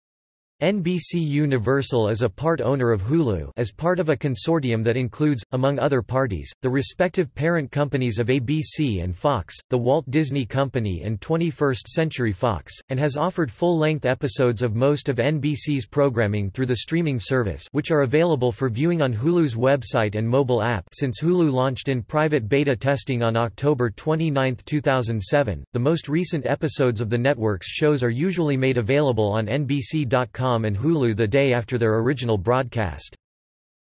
NBC Universal is a part owner of Hulu as part of a consortium that includes, among other parties, the respective parent companies of ABC and Fox, the Walt Disney Company and 21st Century Fox, and has offered full-length episodes of most of NBC's programming through the streaming service which are available for viewing on Hulu's website and mobile app since Hulu launched in private beta testing on October 29, 2007. The most recent episodes of the network's shows are usually made available on NBC.com and Hulu the day after their original broadcast.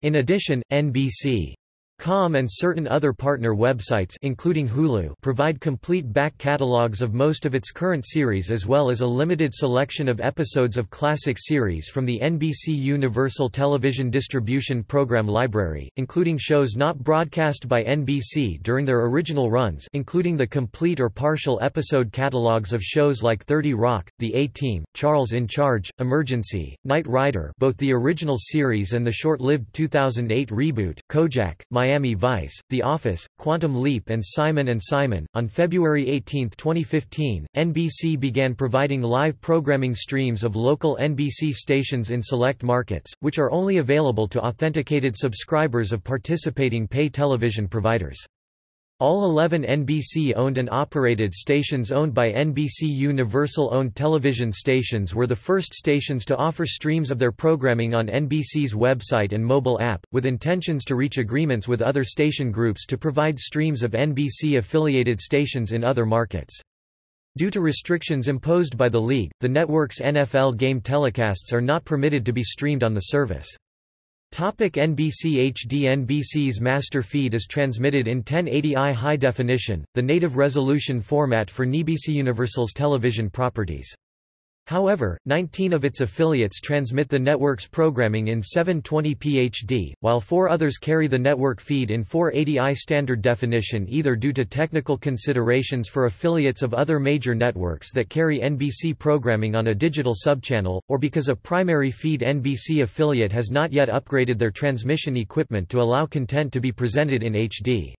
In addition, NBC Com and certain other partner websites including Hulu provide complete back catalogs of most of its current series as well as a limited selection of episodes of classic series from the NBC Universal Television Distribution Program library, including shows not broadcast by NBC during their original runs including the complete or partial episode catalogs of shows like 30 Rock, The A-Team, Charles in Charge, Emergency, Knight Rider both the original series and the short-lived 2008 reboot, Kojak, My Miami Vice, The Office, Quantum Leap and Simon & Simon. On February 18, 2015, NBC began providing live programming streams of local NBC stations in select markets, which are only available to authenticated subscribers of participating pay television providers. All 11 NBC-owned and operated stations owned by NBC Universal-owned television stations were the first stations to offer streams of their programming on NBC's website and mobile app, with intentions to reach agreements with other station groups to provide streams of NBC-affiliated stations in other markets. Due to restrictions imposed by the league, the network's NFL game telecasts are not permitted to be streamed on the service. Topic NBC HD NBC's master feed is transmitted in 1080i high definition, the native resolution format for NBC Universal's television properties. However, 19 of its affiliates transmit the network's programming in 720p HD, while four others carry the network feed in 480i standard definition either due to technical considerations for affiliates of other major networks that carry NBC programming on a digital subchannel, or because a primary feed NBC affiliate has not yet upgraded their transmission equipment to allow content to be presented in HD.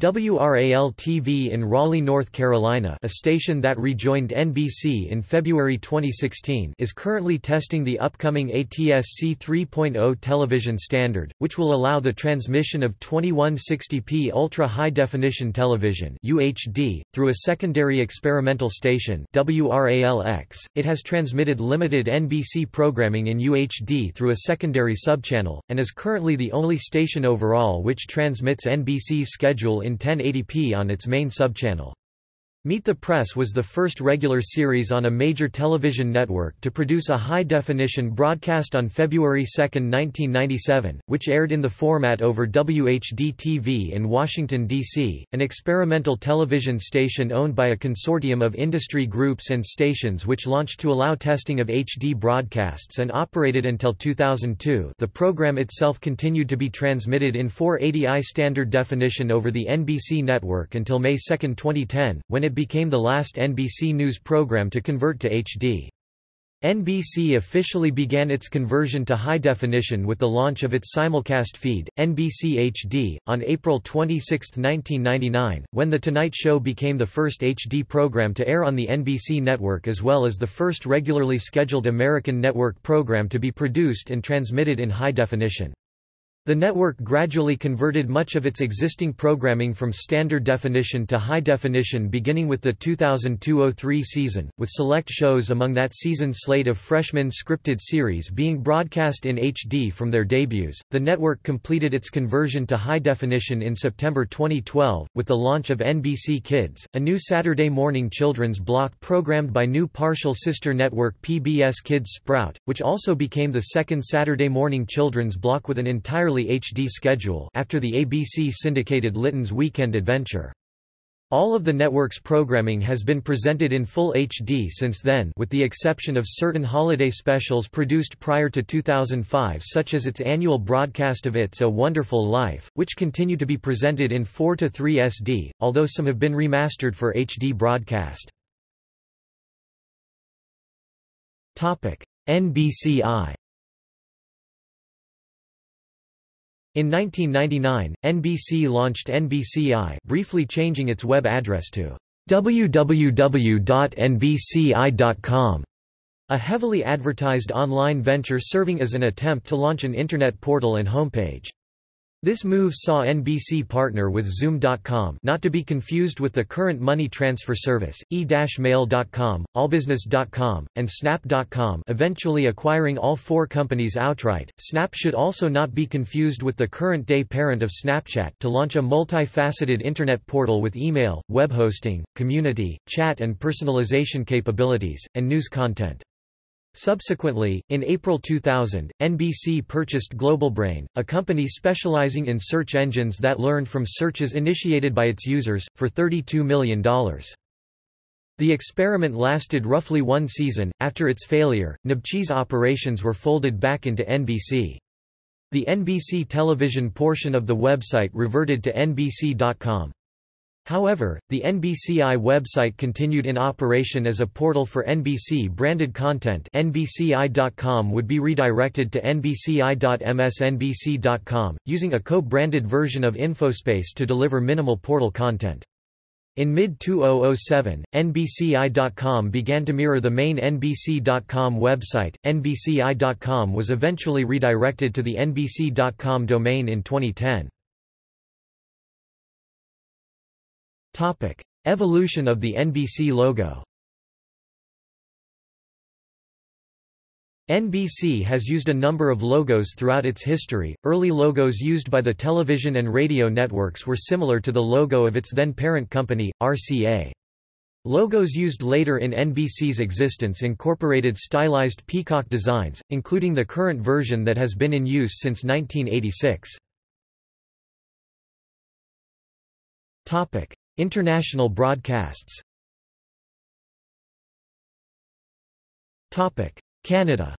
WRAL-TV in Raleigh, North Carolina a station that rejoined NBC in February 2016 is currently testing the upcoming ATSC 3.0 television standard, which will allow the transmission of 2160p ultra-high-definition television UHD, through a secondary experimental station WRAL-X. It has transmitted limited NBC programming in UHD through a secondary subchannel, and is currently the only station overall which transmits NBC's schedule in 1080p on its main subchannel. Meet the Press was the first regular series on a major television network to produce a high-definition broadcast on February 2, 1997, which aired in the format over WHD-TV in Washington, D.C., an experimental television station owned by a consortium of industry groups and stations which launched to allow testing of HD broadcasts and operated until 2002 the program itself continued to be transmitted in 480i standard definition over the NBC network until May 2, 2010, when it became the last NBC News program to convert to HD. NBC officially began its conversion to high definition with the launch of its simulcast feed, NBC HD, on April 26, 1999, when The Tonight Show became the first HD program to air on the NBC network as well as the first regularly scheduled American network program to be produced and transmitted in high definition. The network gradually converted much of its existing programming from standard definition to high definition beginning with the 2002-03 season, with select shows among that season's slate of freshman scripted series being broadcast in HD from their debuts. The network completed its conversion to high definition in September 2012 with the launch of NBC Kids, a new Saturday morning children's block programmed by new partial sister network PBS Kids Sprout, which also became the second Saturday morning children's block with an entirely HD schedule after the ABC syndicated Litton's Weekend Adventure. All of the network's programming has been presented in full HD since then with the exception of certain holiday specials produced prior to 2005 such as its annual broadcast of It's a Wonderful Life, which continue to be presented in 4 to 3 SD, although some have been remastered for HD broadcast. NBCI In 1999, NBC launched NBCI briefly changing its web address to www.nbci.com, a heavily advertised online venture serving as an attempt to launch an Internet portal and homepage. This move saw NBC partner with Zoom.com not to be confused with the current money transfer service, e-mail.com, allbusiness.com, and Snap.com eventually acquiring all four companies outright. Snap should also not be confused with the current-day parent of Snapchat to launch a multifaceted Internet portal with email, web hosting, community, chat and personalization capabilities, and news content. Subsequently, in April 2000, NBC purchased GlobalBrain, a company specializing in search engines that learned from searches initiated by its users, for $32 million. The experiment lasted roughly one season. After its failure, NBC's operations were folded back into NBC. The NBC television portion of the website reverted to NBC.com. However, the NBCI website continued in operation as a portal for NBC-branded content NBCI.com would be redirected to NBCI.MSNBC.com, using a co-branded version of Infospace to deliver minimal portal content. In mid-2007, NBCI.com began to mirror the main NBC.com website. NBCI.com was eventually redirected to the NBC.com domain in 2010. Topic: Evolution of the NBC logo. NBC has used a number of logos throughout its history. Early logos used by the television and radio networks were similar to the logo of its then parent company, RCA. Logos used later in NBC's existence incorporated stylized peacock designs, including the current version that has been in use since 1986. Topic: International broadcasts. Canada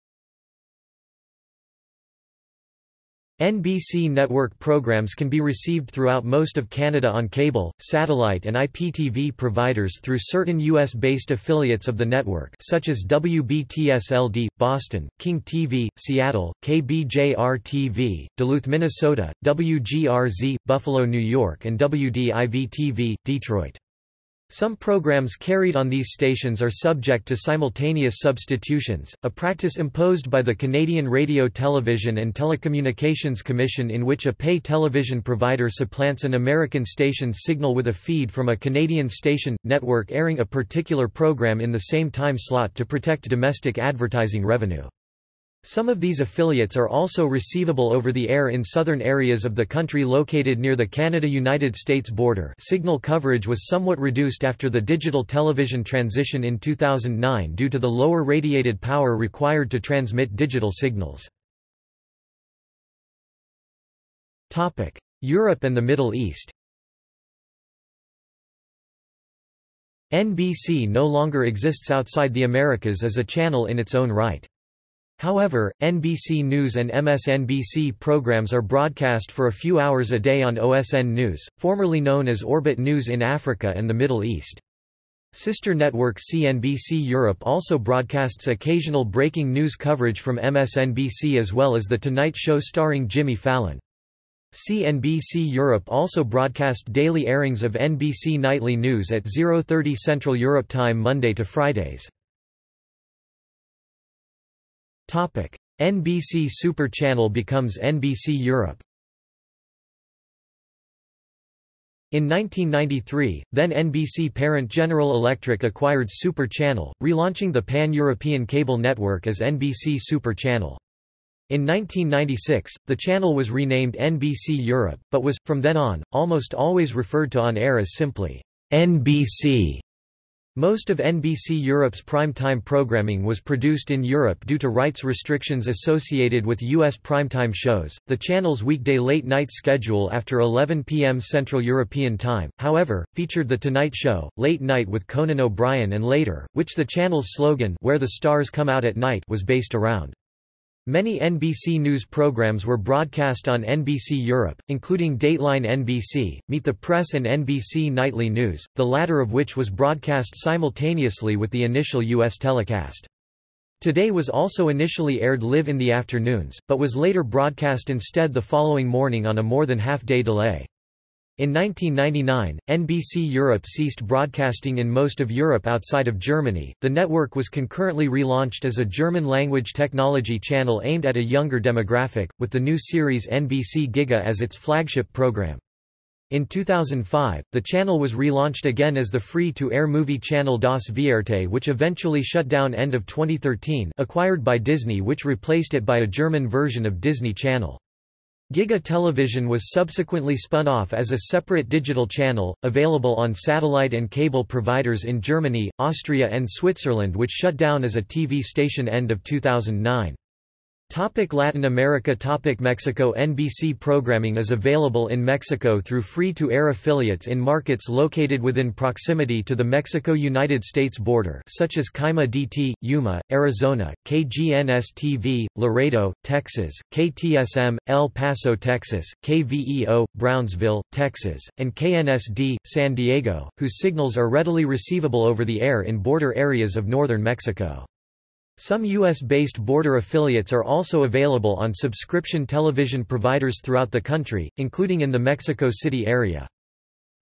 NBC network programs can be received throughout most of Canada on cable, satellite and IPTV providers through certain US-based affiliates of the network such as WBTSLD, Boston, King TV, Seattle, KBJR-TV, Duluth, Minnesota, WGRZ, Buffalo, New York and WDIV-TV, Detroit. Some programs carried on these stations are subject to simultaneous substitutions, a practice imposed by the Canadian Radio Television and Telecommunications Commission in which a pay television provider supplants an American station's signal with a feed from a Canadian station, network airing a particular program in the same time slot to protect domestic advertising revenue. Some of these affiliates are also receivable over the air in southern areas of the country located near the Canada-United States border signal coverage was somewhat reduced after the digital television transition in 2009 due to the lower radiated power required to transmit digital signals. Europe and the Middle East NBC no longer exists outside the Americas as a channel in its own right. However, NBC News and MSNBC programs are broadcast for a few hours a day on OSN News, formerly known as Orbit News in Africa and the Middle East. Sister network CNBC Europe also broadcasts occasional breaking news coverage from MSNBC as well as The Tonight Show starring Jimmy Fallon. CNBC Europe also broadcast daily airings of NBC Nightly News at 0.30 Central Europe Time Monday to Fridays. Topic: NBC Super Channel becomes NBC Europe. In 1993, then NBC parent General Electric acquired Super Channel, relaunching the pan-European cable network as NBC Super Channel. In 1996, the channel was renamed NBC Europe, but was, from then on, almost always referred to on air as simply NBC. Most of NBC Europe's prime-time programming was produced in Europe due to rights restrictions associated with U.S. primetime shows. The channel's weekday late-night schedule after 11 p.m. Central European Time, however, featured The Tonight Show, Late Night with Conan O'Brien and later, which the channel's slogan Where the Stars Come Out at Night was based around. Many NBC News programs were broadcast on NBC Europe, including Dateline NBC, Meet the Press and NBC Nightly News, the latter of which was broadcast simultaneously with the initial U.S. telecast. Today was also initially aired live in the afternoons, but was later broadcast instead the following morning on a more than half-day delay. In 1999, NBC Europe ceased broadcasting in most of Europe outside of Germany. The network was concurrently relaunched as a German language technology channel aimed at a younger demographic, with the new series NBC Giga as its flagship program. In 2005, the channel was relaunched again as the free-to-air movie channel Das Vierte which eventually shut down end of 2013 acquired by Disney which replaced it by a German version of Disney Channel. Giga Television was subsequently spun off as a separate digital channel, available on satellite and cable providers in Germany, Austria and Switzerland which shut down as a TV station end of 2009. Topic Latin America Topic Mexico NBC programming is available in Mexico through free-to-air affiliates in markets located within proximity to the Mexico-United States border such as KYMA DT, Yuma, Arizona, KGNS-TV, Laredo, Texas, KTSM, El Paso, Texas, KVEO, Brownsville, Texas, and KNSD, San Diego, whose signals are readily receivable over the air in border areas of northern Mexico. Some U.S.-based border affiliates are also available on subscription television providers throughout the country, including in the Mexico City area.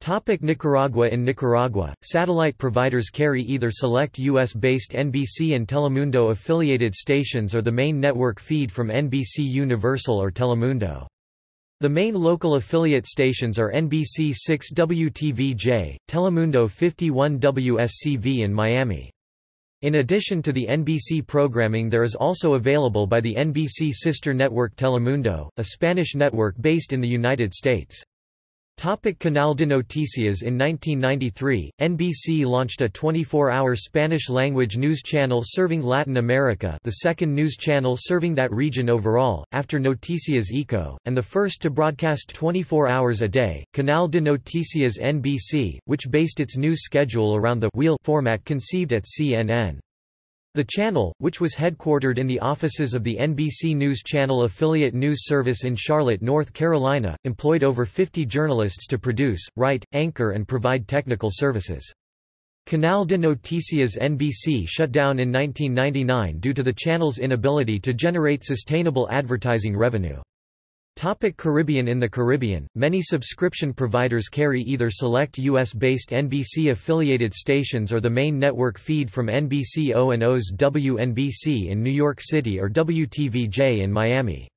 Topic Nicaragua In Nicaragua, satellite providers carry either select U.S.-based NBC and Telemundo affiliated stations or the main network feed from NBC Universal or Telemundo. The main local affiliate stations are NBC 6 WTVJ, Telemundo 51 WSCV in Miami. In addition to the NBC programming there is also available by the NBC sister network Telemundo, a Spanish network based in the United States. Topic Canal de Noticias In 1993, NBC launched a 24-hour Spanish-language news channel serving Latin America the second news channel serving that region overall, after Noticias Eco, and the first to broadcast 24 hours a day, Canal de Noticias NBC, which based its news schedule around the «wheel» format conceived at CNN. The channel, which was headquartered in the offices of the NBC News Channel affiliate news service in Charlotte, North Carolina, employed over 50 journalists to produce, write, anchor and provide technical services. Canal de Noticias NBC shut down in 1999 due to the channel's inability to generate sustainable advertising revenue. Topic Caribbean In the Caribbean, many subscription providers carry either select U.S.-based NBC-affiliated stations or the main network feed from NBC O&O's WNBC in New York City or WTVJ in Miami.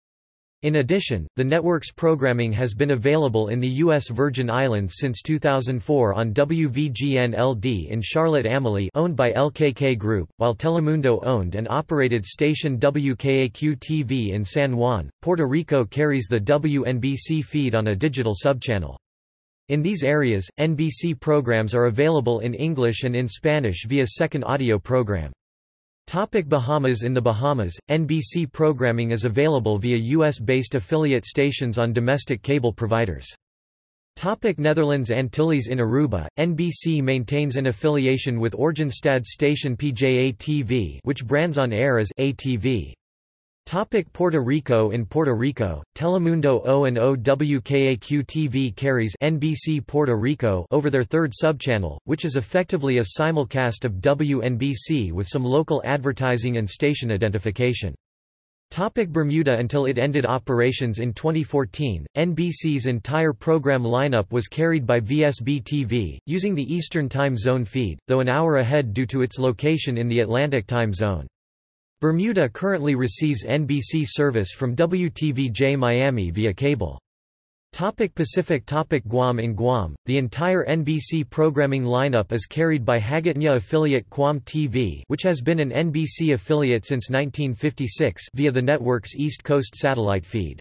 In addition, the network's programming has been available in the U.S. Virgin Islands since 2004 on WVGN-LD in Charlotte-Amalie owned by LKK Group, while Telemundo owned and operated station WKAQ-TV in San Juan, Puerto Rico carries the WNBC feed on a digital subchannel. In these areas, NBC programs are available in English and in Spanish via second audio program. Topic Bahamas In the Bahamas, NBC programming is available via US-based affiliate stations on domestic cable providers. Topic Netherlands Antilles In Aruba, NBC maintains an affiliation with Oranjestad station PJA-TV which brands on air as ATV. Topic Puerto Rico In Puerto Rico, Telemundo O&O WKAQ-TV carries NBC Puerto Rico over their third subchannel, which is effectively a simulcast of WNBC with some local advertising and station identification. Topic Bermuda Until it ended operations in 2014, NBC's entire program lineup was carried by VSB-TV, using the Eastern Time Zone feed, though an hour ahead due to its location in the Atlantic Time Zone. Bermuda currently receives NBC service from WTVJ Miami via cable. Topic Pacific Topic Guam In Guam, the entire NBC programming lineup is carried by Hagåtña affiliate KUAM TV which has been an NBC affiliate since 1956 via the network's East Coast satellite feed.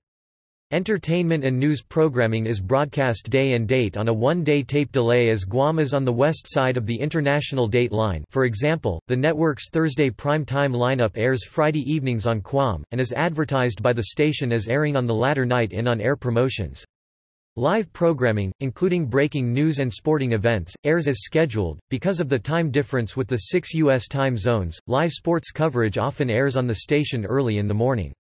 Entertainment and news programming is broadcast day and date on a one-day tape delay as Guam is on the west side of the international date line for example, the network's Thursday prime-time lineup airs Friday evenings on Guam, and is advertised by the station as airing on the latter night in on-air promotions. Live programming, including breaking news and sporting events, airs as scheduled. Because of the time difference with the six U.S. time zones, live sports coverage often airs on the station early in the morning.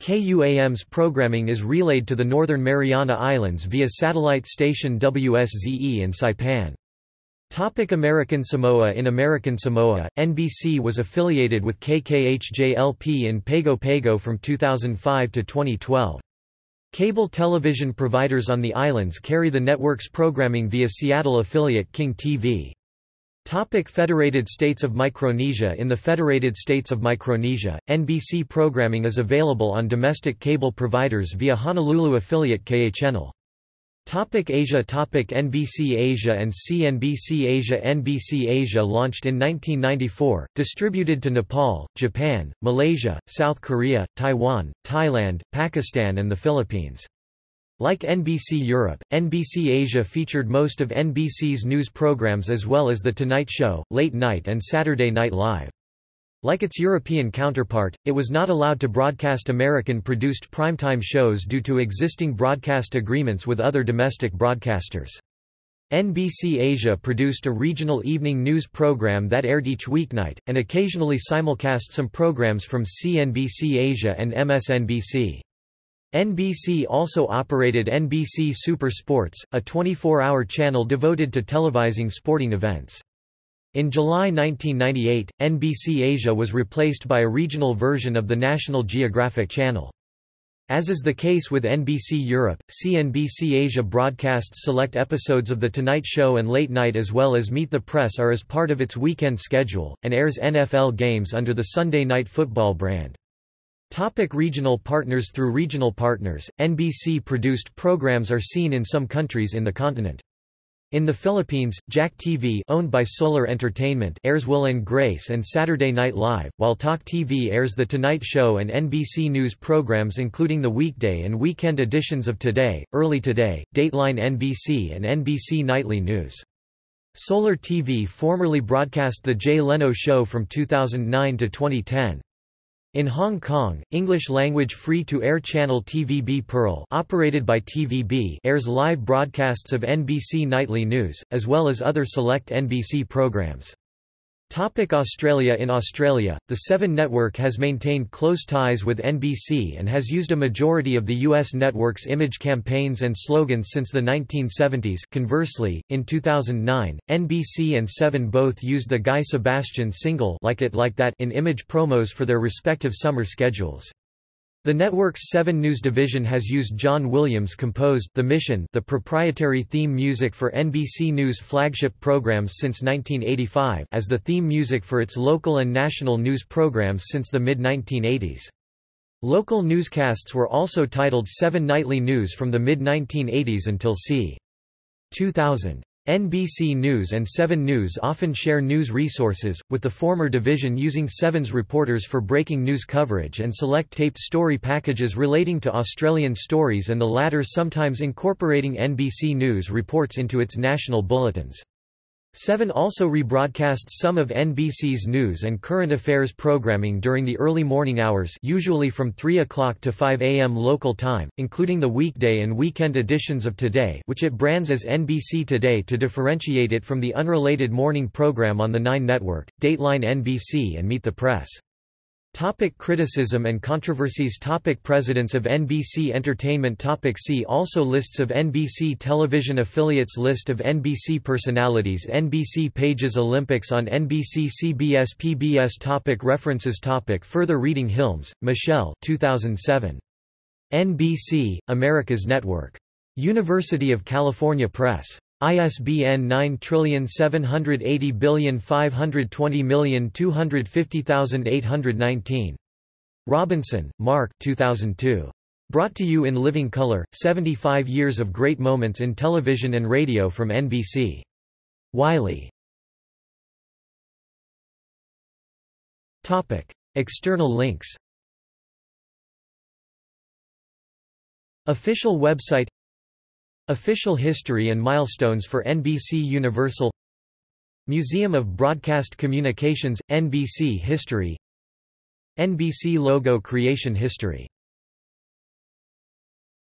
KUAM's programming is relayed to the Northern Mariana Islands via satellite station WSZE in Saipan. Topic American Samoa In American Samoa, NBC was affiliated with KKHJ-LP in Pago Pago from 2005 to 2012. Cable television providers on the islands carry the network's programming via Seattle affiliate King TV. Topic Federated States of Micronesia In the Federated States of Micronesia, NBC programming is available on domestic cable providers via Honolulu affiliate KHNL. Topic Asia Topic NBC Asia and CNBC Asia NBC Asia launched in 1994, distributed to Nepal, Japan, Malaysia, South Korea, Taiwan, Thailand, Pakistan and the Philippines. Like NBC Europe, NBC Asia featured most of NBC's news programs as well as The Tonight Show, Late Night and Saturday Night Live. Like its European counterpart, it was not allowed to broadcast American-produced primetime shows due to existing broadcast agreements with other domestic broadcasters. NBC Asia produced a regional evening news program that aired each weeknight, and occasionally simulcast some programs from CNBC Asia and MSNBC. NBC also operated NBC Super Sports, a 24-hour channel devoted to televising sporting events. In July 1998, NBC Asia was replaced by a regional version of the National Geographic Channel. As is the case with NBC Europe, CNBC Asia broadcasts select episodes of The Tonight Show and Late Night as well as Meet the Press are as part of its weekend schedule, and airs NFL games under the Sunday Night Football brand. Topic regional partners Through regional partners, NBC-produced programs are seen in some countries in the continent. In the Philippines, Jack TV owned by Solar Entertainment airs Will and Grace and Saturday Night Live, while Talk TV airs The Tonight Show and NBC News programs including the weekday and weekend editions of Today, Early Today, Dateline NBC and NBC Nightly News. Solar TV formerly broadcast The Jay Leno Show from 2009 to 2010. In Hong Kong, English-language free-to-air channel TVB Pearl operated by TVB airs live broadcasts of NBC Nightly News, as well as other select NBC programs. Topic Australia In Australia, the Seven Network has maintained close ties with NBC and has used a majority of the U.S. network's image campaigns and slogans since the 1970s conversely, in 2009, NBC and Seven both used the Guy Sebastian single Like It Like That in image promos for their respective summer schedules. The network's 7 News division has used John Williams composed The Mission the proprietary theme music for NBC News flagship programs since 1985 as the theme music for its local and national news programs since the mid-1980s. Local newscasts were also titled 7 Nightly News from the mid-1980s until c. 2000. NBC News and 7 News often share news resources, with the former division using 7's reporters for breaking news coverage and select taped story packages relating to Australian stories and the latter sometimes incorporating NBC News reports into its national bulletins. Seven also rebroadcasts some of NBC's news and current affairs programming during the early morning hours usually from 3 o'clock to 5 a.m. local time, including the weekday and weekend editions of Today which it brands as NBC Today to differentiate it from the unrelated morning program on the 9 network, Dateline NBC and Meet the Press. Topic criticism and controversies Topic Presidents of NBC Entertainment Topic See also Lists of NBC television affiliates List of NBC personalities NBC Pages Olympics on NBC CBS PBS Topic References Topic Further reading Hilmes, Michelle 2007. NBC, America's Network. University of California Press. ISBN 9780520250819. Robinson, Mark 2002. Brought to you in living color, 75 Years of Great Moments in Television and Radio from NBC. Wiley. External links Official website Official history and milestones for NBC Universal Museum of Broadcast Communications – NBC History NBC logo creation history